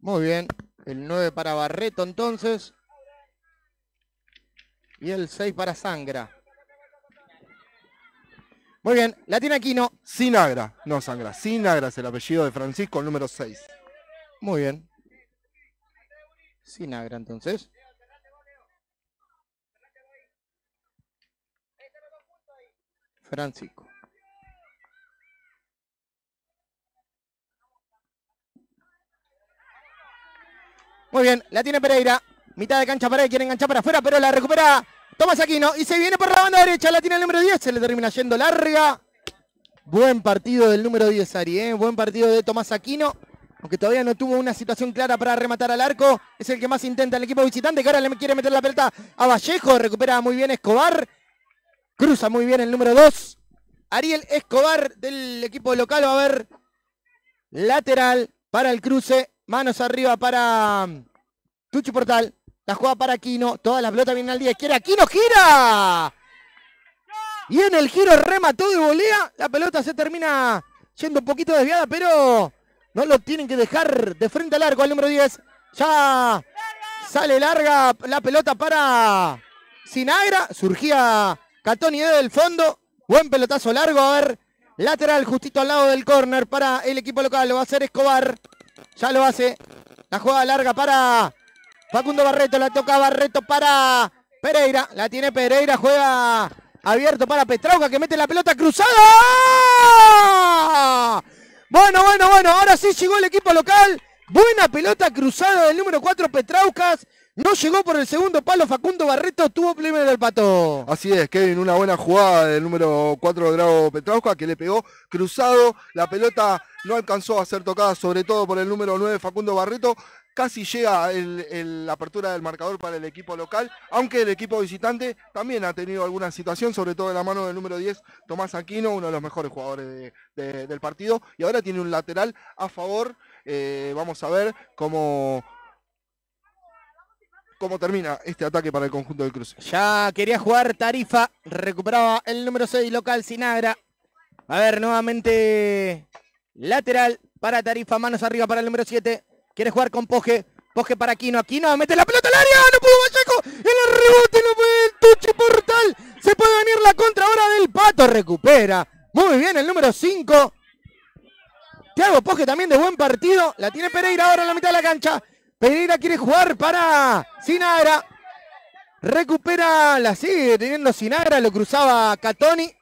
Muy bien. El 9 para Barreto entonces. Y el 6 para Sangra. Muy bien. La tiene Aquino. Sinagra, no Sangra, Sinagra es el apellido de Francisco, el número 6. Muy bien. Sinagra entonces. Francisco. Muy bien, la tiene Pereira. Mitad de cancha para él, quiere enganchar para afuera, pero la recupera Tomás Aquino. Y se viene por la banda derecha, la tiene el número 10, se le termina yendo larga. Buen partido del número 10, Ari, ¿eh? buen partido de Tomás Aquino. Aunque todavía no tuvo una situación clara para rematar al arco. Es el que más intenta el equipo visitante, que ahora le quiere meter la pelota a Vallejo. Recupera muy bien Escobar. Cruza muy bien el número 2. Ariel Escobar del equipo local va a ver lateral para el cruce. Manos arriba para Tuchi Portal. La juega para Aquino. Toda la pelota viene al día. Quiere Aquino. ¡Gira! Y en el giro remató de volea. La pelota se termina yendo un poquito desviada, pero no lo tienen que dejar de frente al arco al número 10. Ya sale larga la pelota para Sinagra. Surgía Catoni desde el fondo. Buen pelotazo largo. A ver, lateral justito al lado del córner para el equipo local. Lo va a hacer Escobar. Ya lo hace. La jugada larga para Facundo Barreto. La toca Barreto para Pereira. La tiene Pereira. Juega abierto para Petrauca que mete la pelota cruzada. Bueno, bueno, bueno. Ahora sí llegó el equipo local. Buena pelota cruzada del número 4 Petraucas. No llegó por el segundo palo Facundo Barreto. Tuvo primero el pato. Así es, Kevin, una buena jugada del número 4 de Drago Petrauska que le pegó cruzado. La pelota no alcanzó a ser tocada, sobre todo por el número 9 Facundo Barreto. Casi llega la apertura del marcador para el equipo local, aunque el equipo visitante también ha tenido alguna situación, sobre todo en la mano del número 10, Tomás Aquino, uno de los mejores jugadores de- de- del partido, y ahora tiene un lateral a favor. Eh, vamos a ver cómo, cómo termina este ataque para el conjunto del cruce. Ya quería jugar Tarifa, recuperaba el número 6 local Sinagra. A ver, nuevamente lateral para Tarifa, manos arriba para el número 7. Quiere jugar con Poje, Poje para Aquino, Aquino mete la pelota al área, no pudo Vallejo, el rebote no puede el tuche portal. Se puede venir la contra ahora del Pato, recupera. Muy bien el número 5. Thiago Poje también de buen partido. La tiene Pereira ahora en la mitad de la cancha. Pereira quiere jugar para Sinagra. Recupera, la sigue teniendo Sinagra, lo cruzaba Catoni.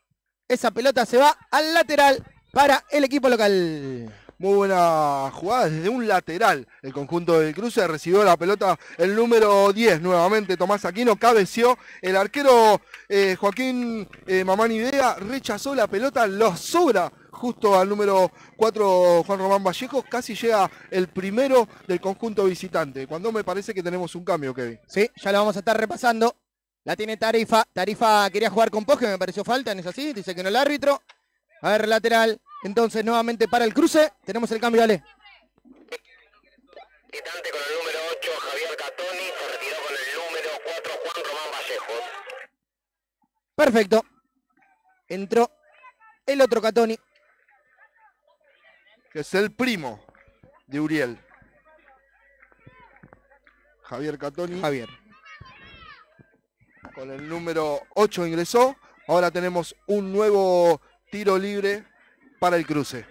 Esa pelota se va al lateral para el equipo local. Muy buena jugada desde un lateral. El conjunto del cruce recibió la pelota el número 10 nuevamente. Tomás Aquino cabeció. El arquero eh, Joaquín eh, Mamani Vega rechazó la pelota, lo sobra justo al número 4 Juan Román Vallejo. Casi llega el primero del conjunto visitante. Cuando me parece que tenemos un cambio, Kevin. Sí, ya lo vamos a estar repasando. La tiene Tarifa. Tarifa quería jugar con Poje, me pareció falta, ¿no es así? Dice que no el árbitro. A ver, lateral. Entonces, nuevamente para el cruce. Tenemos el cambio, Ale. Visitante con el número 8, Javier Catoni, se retiró con el número 4, Juan Román Vallejos. Perfecto. Entró el otro Catoni. Que es el primo de Uriel. Javier Catoni. Javier. con el número 8 ingresó. Ahora tenemos un nuevo tiro libre para el cruce.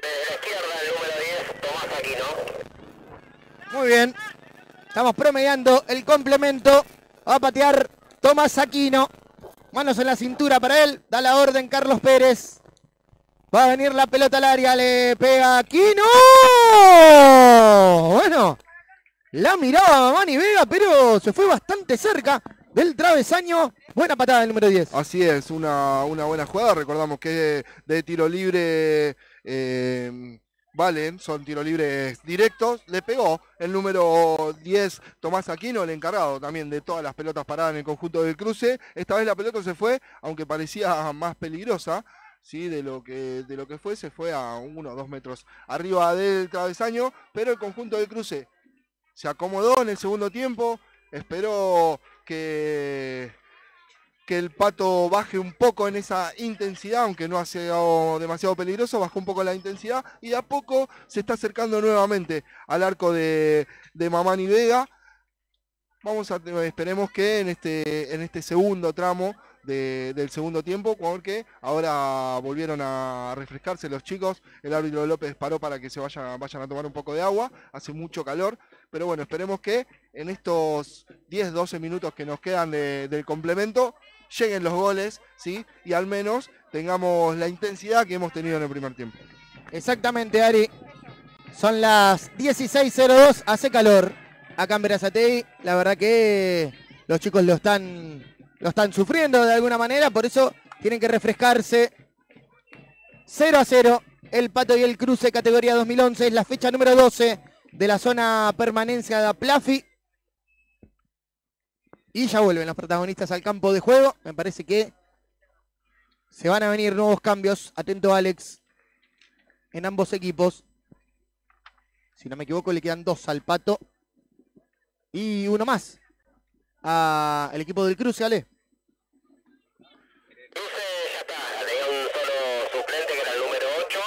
Desde la izquierda, el número 10, Tomás Aquino. Muy bien. Estamos promediando el complemento. Va a patear Tomás Aquino. Manos en la cintura para él. Da la orden Carlos Pérez. Va a venir la pelota al área. Le pega Aquino. Bueno. La miraba Mamani Vega, pero se fue bastante cerca del travesaño. Buena patada del número 10. Así es, una, una buena jugada. Recordamos que de tiro libre eh, valen, son tiro libres directos. Le pegó el número 10, Tomás Aquino, el encargado también de todas las pelotas paradas en el conjunto del cruce. Esta vez la pelota se fue, aunque parecía más peligrosa. ¿sí? de, lo que, de lo que fue, se fue a uno o dos metros arriba del travesaño, pero el conjunto del cruce se acomodó en el segundo tiempo, esperó que, que el pato baje un poco en esa intensidad, aunque no ha sido demasiado peligroso, bajó un poco la intensidad y de a poco se está acercando nuevamente al arco de, de Mamani Vega. Vamos a esperemos que en este, en este segundo tramo de- del segundo tiempo, porque ahora volvieron a refrescarse los chicos. El árbitro López paró para que se vayan, vayan a tomar un poco de agua. Hace mucho calor. Pero bueno, esperemos que en estos 10-12 minutos que nos quedan de- del complemento lleguen los goles, ¿sí? Y al menos tengamos la intensidad que hemos tenido en el primer tiempo. Exactamente, Ari. Son las 16.02, hace calor acá en Verazatei. La verdad que los chicos lo están, lo están sufriendo de alguna manera, por eso tienen que refrescarse. 0 a 0, el Pato y el Cruce, categoría 2011, es la fecha número 12 de la zona permanencia de Aplafi. Y ya vuelven los protagonistas al campo de juego. Me parece que se van a venir nuevos cambios. Atento, Alex en ambos equipos. Si no me equivoco, le quedan dos al Pato. Y uno más al equipo del Cruce, Ale. Cruce ya está, tenía un solo suplente que era el número 8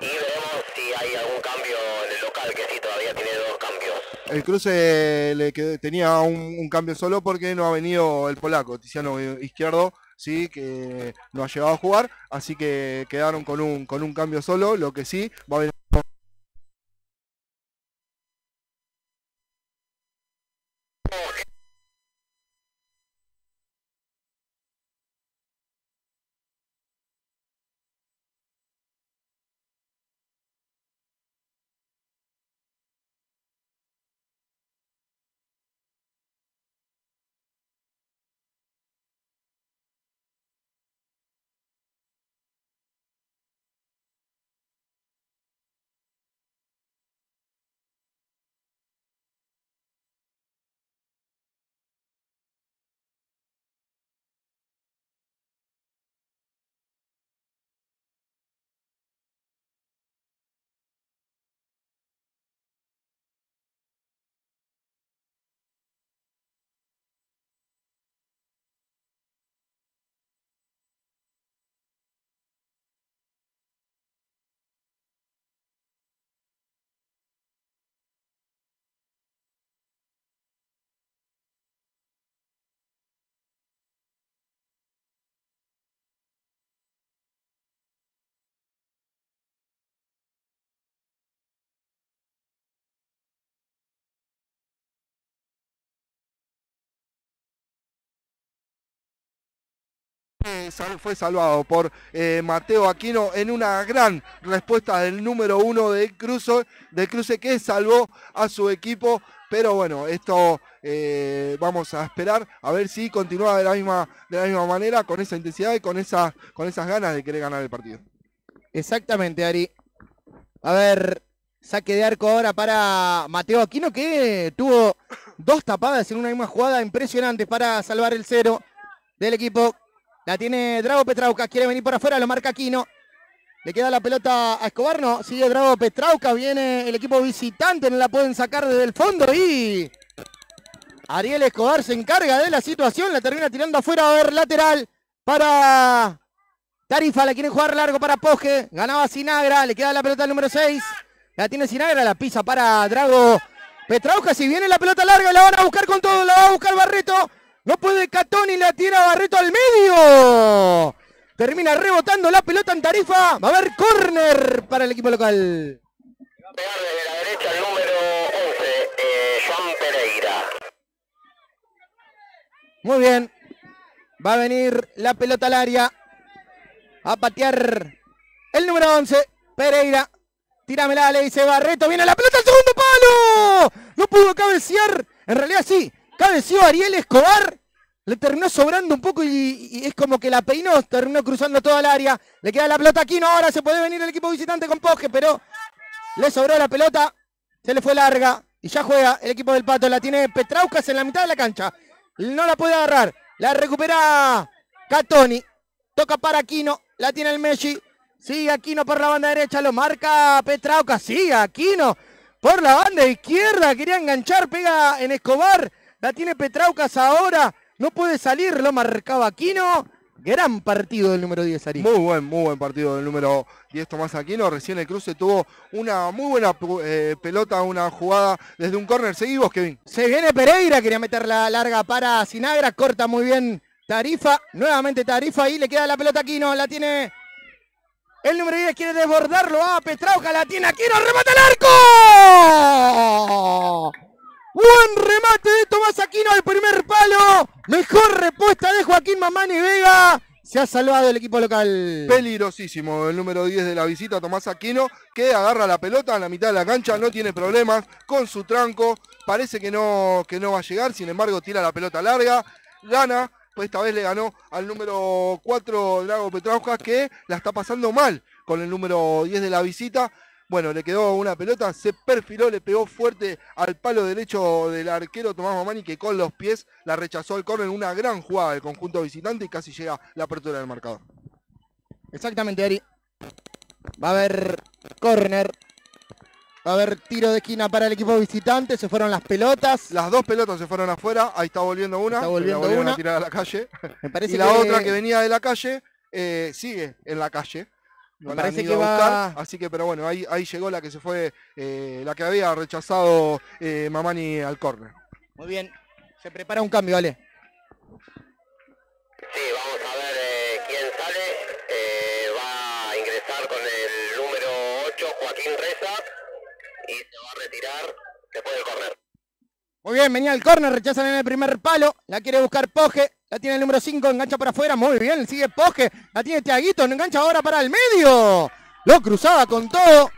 y veremos si hay algún cambio en el local, que sí, todavía tiene dos cambios. El cruce le quedó- tenía un, un cambio solo porque no ha venido el polaco, Tiziano Izquierdo, sí, que no ha llegado a jugar, así que quedaron con un, con un cambio solo, lo que sí, va a venir eh, fue salvado por eh, Mateo Aquino en una gran respuesta del número uno del cruce, del cruce que salvó a su equipo. Pero bueno, esto eh, vamos a esperar a ver si continúa de la misma, de la misma manera, con esa intensidad y con, esa, con esas ganas de querer ganar el partido. Exactamente, Ari. A ver, saque de arco ahora para Mateo Aquino, que tuvo dos tapadas en una misma jugada impresionante para salvar el cero del equipo. La tiene Drago Petrauca, quiere venir por afuera, lo marca Aquino. Le queda la pelota a Escobar, no, sigue Drago Petrauca, viene el equipo visitante, no la pueden sacar desde el fondo y Ariel Escobar se encarga de la situación, la termina tirando afuera, a ver, lateral para Tarifa, la quiere jugar largo para Poge, ganaba Sinagra, le queda la pelota al número 6, la tiene Sinagra, la pisa para Drago Petrauca, si viene la pelota larga, la van a buscar con todo, la va a buscar Barreto, no puede Catoni, la tira Barreto al medio. Termina rebotando la pelota en Tarifa. Va a haber córner para el equipo local. Pegar desde la derecha el número 11, eh, Joan Pereira. Muy bien. Va a venir la pelota al área. A patear el número 11, Pereira. Tíramela, le dice Barreto. Viene la pelota al segundo palo. No pudo cabecear. En realidad sí. Cabeció Ariel Escobar. Le terminó sobrando un poco y, es como que la peinó. Terminó cruzando toda el área. Le queda la pelota aquí. No, ahora se puede venir el equipo visitante con Poge, pero le sobró la pelota. Se le fue larga. Y ya juega el equipo del Pato. La tiene Petraucas en la mitad de la cancha. No la puede agarrar. La recupera Catoni. Toca para Aquino. La tiene el Messi. Sigue Aquino por la banda derecha. Lo marca Petrauca. Sigue Aquino por la banda izquierda. Quería enganchar. Pega en Escobar. La tiene Petraucas ahora. No puede salir. Lo marcaba Aquino. Gran partido del número 10, Ari. Muy buen, muy buen partido del número 10 Tomás Aquino. Recién el cruce tuvo una muy buena eh, pelota, una jugada desde un córner. Seguimos, Kevin. Se viene Pereira, quería meter la larga para Sinagra, corta muy bien Tarifa, nuevamente Tarifa y le queda la pelota a Aquino, la tiene el número 10, quiere desbordarlo a Petrauca, la tiene Aquino, remata el arco. Buen remate de Tomás Aquino al primer palo, mejor respuesta de Joaquín Mamani Vega, se ha salvado el equipo local. Peligrosísimo el número 10 de la visita, Tomás Aquino, que agarra la pelota en la mitad de la cancha, no tiene problemas con su tranco, parece que no, que no va a llegar, sin embargo tira la pelota larga, gana, pues esta vez le ganó al número 4 Drago Petrauskas, que la está pasando mal con el número 10 de la visita. Bueno, le quedó una pelota, se perfiló, le pegó fuerte al palo derecho del arquero Tomás Mamani, que con los pies la rechazó al córner. Una gran jugada del conjunto visitante y casi llega la apertura del marcador. Exactamente, Ari. Va a haber córner. Va a haber tiro de esquina para el equipo visitante. Se fueron las pelotas. Las dos pelotas se fueron afuera, ahí está volviendo una. Está volviendo la una. a tirar a la calle. Me parece y la que otra que venía de la calle eh, sigue en la calle. No Me la han parece ido que a buscar, va- así que, pero bueno, ahí, ahí llegó la que se fue, eh, la que había rechazado eh, Mamani al córner. Muy bien. Se prepara un cambio, Ale. Sí, vamos a ver eh, quién sale. Eh, va a ingresar con el número 8, Joaquín Reza, y se va a retirar después del corner. Muy bien, venía el córner, rechazan en el primer palo. La quiere buscar Poge. La tiene el número 5, engancha por afuera. Muy bien, sigue Poge. La tiene Tiaguito, engancha ahora para el medio. Lo cruzaba con todo.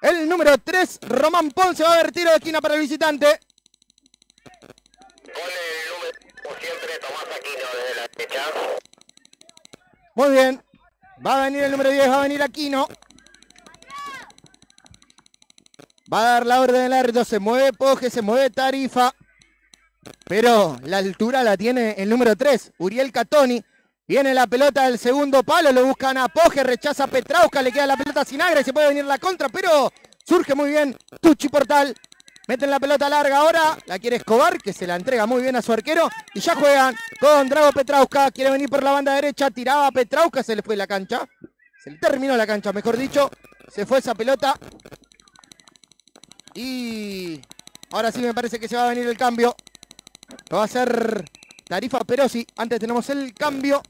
El número 3, Román Ponce, va a haber tiro de esquina para el visitante. Con el número, como siempre, Tomás Aquino desde la derecha. Muy bien. Va a venir el número 10, va a venir Aquino. Va a dar la orden del árbitro, se mueve Poge, se mueve Tarifa. Pero la altura la tiene el número 3, Uriel Catoni. Viene la pelota del segundo palo, lo buscan a Poge, rechaza a Petrauska, le queda la pelota a Sinagra y se puede venir la contra, pero surge muy bien Tucci Portal. Meten la pelota larga ahora, la quiere Escobar, que se la entrega muy bien a su arquero. Y ya juegan con Drago Petrauska, quiere venir por la banda derecha, tiraba a Petrauska, se le fue la cancha. Se le terminó la cancha, mejor dicho. Se fue esa pelota. Y ahora sí me parece que se va a venir el cambio. Lo va a hacer Tarifa Perosi. Antes tenemos el cambio.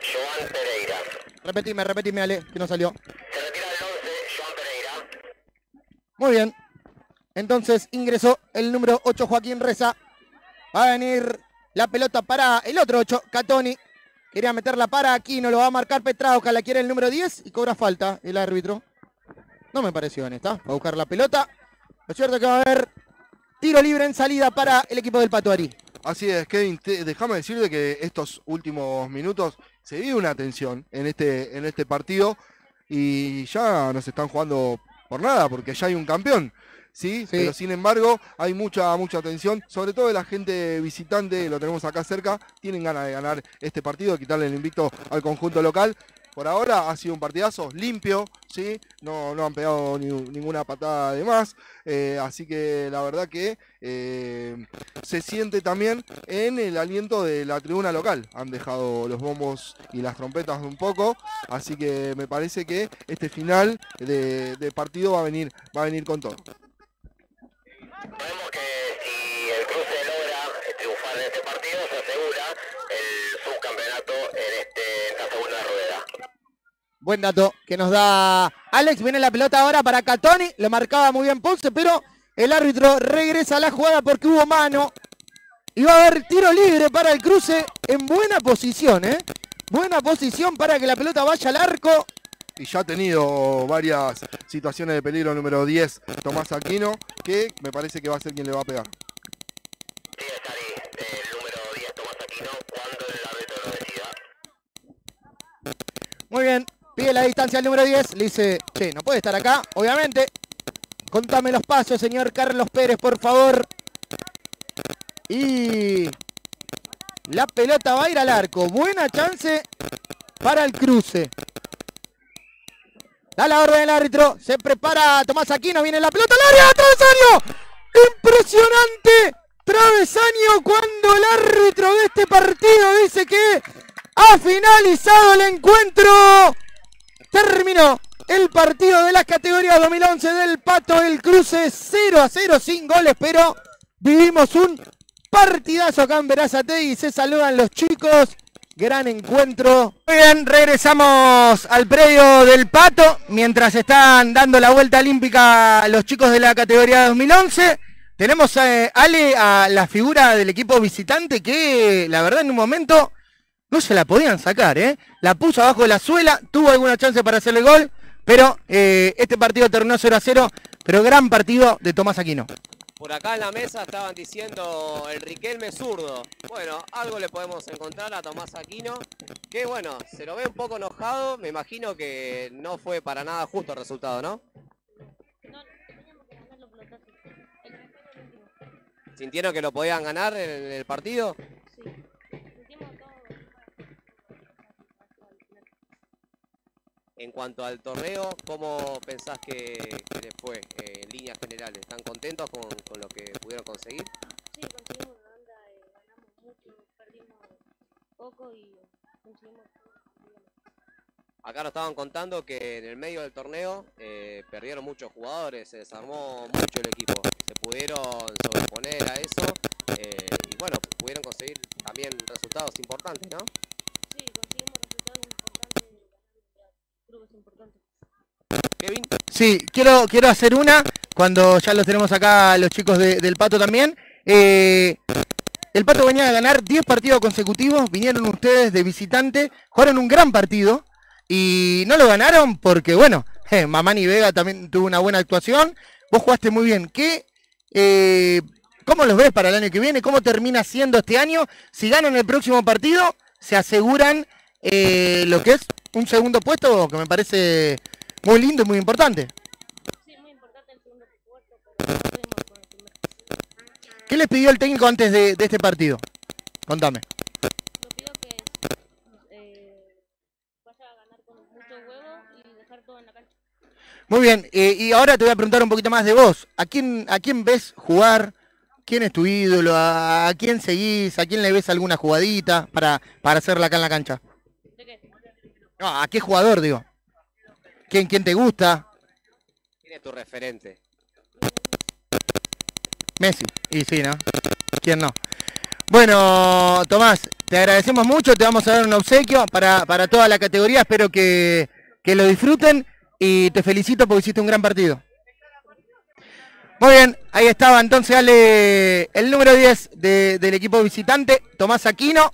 Joan Pereira. Repetime, repetime, Ale, que no salió. Se retira el 11, Joan Pereira. Muy bien. Entonces ingresó el número 8, Joaquín Reza. Va a venir la pelota para el otro 8, Catoni. Quería meterla para aquí, no lo va a marcar Petrauca, la quiere el número 10 y cobra falta el árbitro. No me pareció en esta. Va a buscar la pelota. Lo cierto que va a haber tiro libre en salida para el equipo del Patuari. Así es, Kevin, déjame decirte que estos últimos minutos se vive una tensión en este, en este partido y ya no se están jugando por nada porque ya hay un campeón. ¿Sí? Sí. Pero sin embargo hay mucha, mucha tensión, sobre todo de la gente visitante, lo tenemos acá cerca, tienen ganas de ganar este partido, quitarle el invicto al conjunto local. Por ahora ha sido un partidazo limpio, ¿sí? no, no han pegado ni- ninguna patada de más, eh, así que la verdad que eh, se siente también en el aliento de la tribuna local. Han dejado los bombos y las trompetas un poco, así que me parece que este final de, de partido va a venir, va a venir con todo. Sabemos que si el cruce logra triunfar en este partido, se asegura el subcampeonato en, este, esta segunda rueda. Buen dato que nos da Alex. Viene la pelota ahora para Catoni. Lo marcaba muy bien Ponce, pero el árbitro regresa a la jugada porque hubo mano. Y va a haber tiro libre para el cruce en buena posición, ¿eh? Buena posición para que la pelota vaya al arco. Y ya ha tenido varias situaciones de peligro número 10, Tomás Aquino, que me parece que va a ser quien le va a pegar. Sí, está ahí el número 10, Tomás Aquino, cuando el árbitro lo decida. Muy bien. Pide la distancia al número 10. Le dice, che, no puede estar acá, obviamente. Contame los pasos, señor Carlos Pérez, por favor. Y la pelota va a ir al arco. Buena chance para el cruce. Da la orden el árbitro. Se prepara Tomás Aquino. Viene la pelota al área. ¡Travesaño! Impresionante. Travesaño cuando el árbitro de este partido dice que ha finalizado el encuentro. Terminó el partido de las categorías 2011 del Pato del Cruce 0 a 0 sin goles, pero vivimos un partidazo acá en Verazategui. Se saludan los chicos. Gran encuentro. Muy bien, regresamos al predio del Pato mientras están dando la vuelta olímpica los chicos de la categoría 2011. Tenemos eh, Ale a la figura del equipo visitante que la verdad en un momento no se la podían sacar, ¿eh? La puso abajo de la suela, tuvo alguna chance para hacerle gol, pero eh, este partido terminó 0 a 0, pero gran partido de Tomás Aquino. Por acá en la mesa estaban diciendo el Riquelme zurdo. Bueno, algo le podemos encontrar a Tomás Aquino, que bueno, se lo ve un poco enojado, me imagino que no fue para nada justo el resultado, ¿no? No, teníamos que ganar los el último. ¿Sintieron que lo podían ganar en el partido? En cuanto al torneo, ¿cómo pensás que, que les fue eh, en líneas generales? ¿Están contentos con, con lo que pudieron conseguir? Sí, conseguimos una ronda, eh, ganamos mucho, perdimos poco y conseguimos todo. Acá nos estaban contando que en el medio del torneo eh, perdieron muchos jugadores, se desarmó mucho el equipo. Se pudieron sobreponer a eso eh, y bueno, pudieron conseguir también resultados importantes, ¿no? Sí, conseguimos resultados importantes, ganar clubes importantes. Kevin, Sí, quiero, quiero hacer una, cuando ya los tenemos acá los chicos de- del Pato también. Eh, el Pato venía a ganar 10 partidos consecutivos, vinieron ustedes de visitante, jugaron un gran partido y no lo ganaron porque, bueno, Mamani Vega también tuvo una buena actuación, vos jugaste muy bien. ¿Qué, eh, ¿Cómo los ves para el año que viene? ¿Cómo termina siendo este año? Si ganan el próximo partido, se aseguran eh, lo que es un segundo puesto, que me parece muy lindo y muy importante. Sí, muy importante el segundo puesto, pero no pudimos con el primero. ¿Qué les pidió el técnico antes de, de este partido? Contame. Que eh, vaya a ganar con mucho huevo y dejar todo en la cancha. Muy bien, eh, y ahora te voy a preguntar un poquito más de vos. ¿A quién, a quién ves jugar? ¿Quién es tu ídolo? ¿A, a quién seguís? ¿A quién le ves alguna jugadita para, para hacerla acá en la cancha? No, ¿A qué jugador, digo? ¿Quién, quién te gusta? ¿quién es tu referente? Messi. Y sí, ¿no? ¿Quién no? Bueno, Tomás, te agradecemos mucho, te vamos a dar un obsequio para, para toda la categoría, espero que, que lo disfruten y te felicito porque hiciste un gran partido. Muy bien, ahí estaba entonces Ale, el número 10 de- del equipo visitante, Tomás Aquino.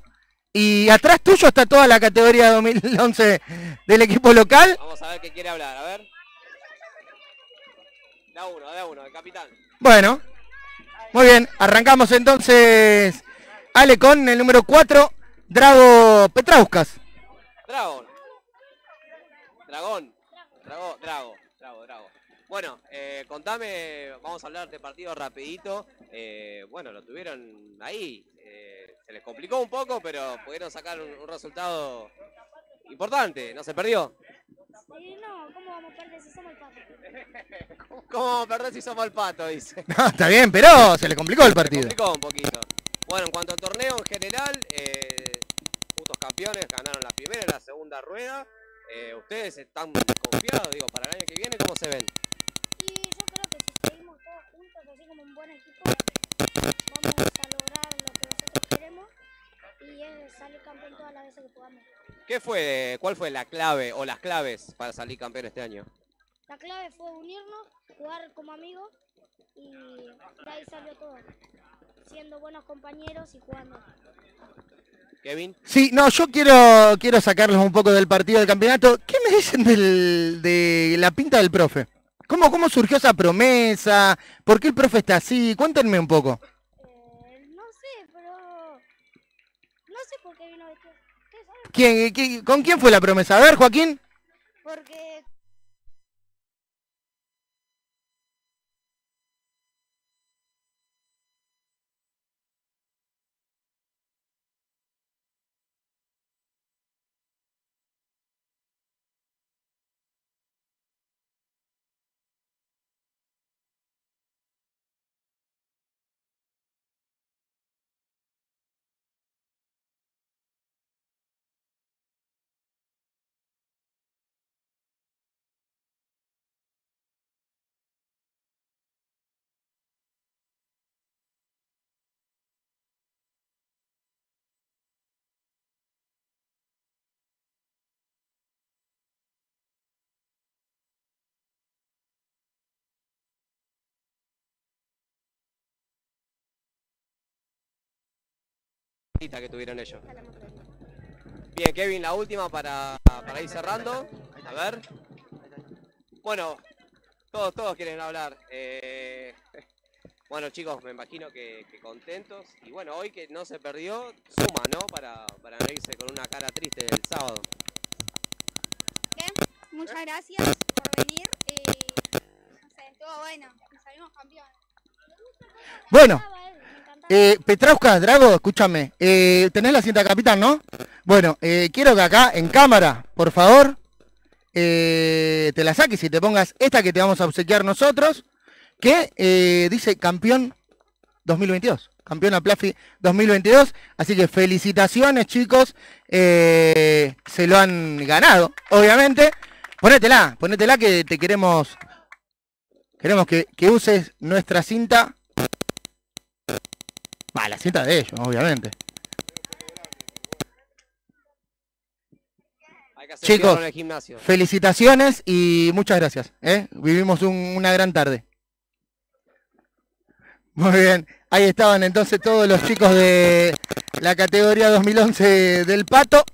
Y atrás tuyo está toda la categoría 2011 del equipo local. Vamos a ver qué quiere hablar, a ver. Da uno, da uno, el capitán. Bueno, muy bien, arrancamos entonces Ale con el número 4, Drago Petrauskas. Dragon. Dragón. Drago, Drago, Drago, Drago. Bueno, eh, contame, vamos a hablar de partido rapidito. Eh, bueno, lo tuvieron ahí. Eh, se les complicó un poco, pero pudieron sacar un, un resultado importante. No se perdió. Sí, no, ¿cómo vamos a perder si somos el pato? ¿Cómo vamos a perder si somos el pato? Dice. No, está bien, pero se le complicó el Se partido. complicó un poquito. Bueno, en cuanto al torneo en general, eh, justos campeones ganaron la primera y la segunda rueda. Eh, ¿Ustedes están confiados, digo, para el año que viene? ¿Cómo se ven? Y yo creo que si seguimos todos juntos, así como un buen equipo, vamos a lograr y es salir campeón todas las veces que podamos. ¿Qué fue, cuál fue la clave o las claves para salir campeón este año? La clave fue unirnos, jugar como amigos y de ahí salió todo. Siendo buenos compañeros y jugando. Kevin, Sí, no, yo quiero, quiero sacarlos un poco del partido del campeonato. ¿Qué me dicen del- de la pinta del profe? ¿Cómo, ¿Cómo surgió esa promesa? ¿Por qué el profe está así? Cuéntenme un poco. Eh, no sé, pero no sé por qué vino vestido. ¿Quién, ¿Con quién fue la promesa? A ver, Joaquín. Que tuvieron ellos. Bien, Kevin, la última para, para ir cerrando. A ver. Bueno, todos, todos quieren hablar. Eh, bueno, chicos, me imagino que, que contentos. Y bueno, hoy que no se perdió, suma, ¿no? Para, para no irse con una cara triste el sábado. Bien, muchas gracias por venir. Y, no sé, estuvo bueno. Salimos campeones. Bueno, estaba él, me encantaba. Eh, Petrauskas, Drago, escúchame. eh, tenés la cinta capitán, ¿no? Bueno, eh, quiero que acá, en cámara, por favor, eh, te la saques y te pongas esta que te vamos a obsequiar nosotros, que eh, dice campeón 2022. Campeona Plafi 2022. Así que felicitaciones, chicos. se lo han ganado, obviamente. Ponétela, ponétela que te queremos. Queremos que, que uses nuestra cinta. Va, la cinta de ellos, obviamente. Hay que hacer Chicos. fierro en el gimnasio. Felicitaciones y muchas gracias. ¿eh? Vivimos un- una gran tarde. Muy bien, ahí estaban entonces todos los chicos de la categoría 2011 del Pato.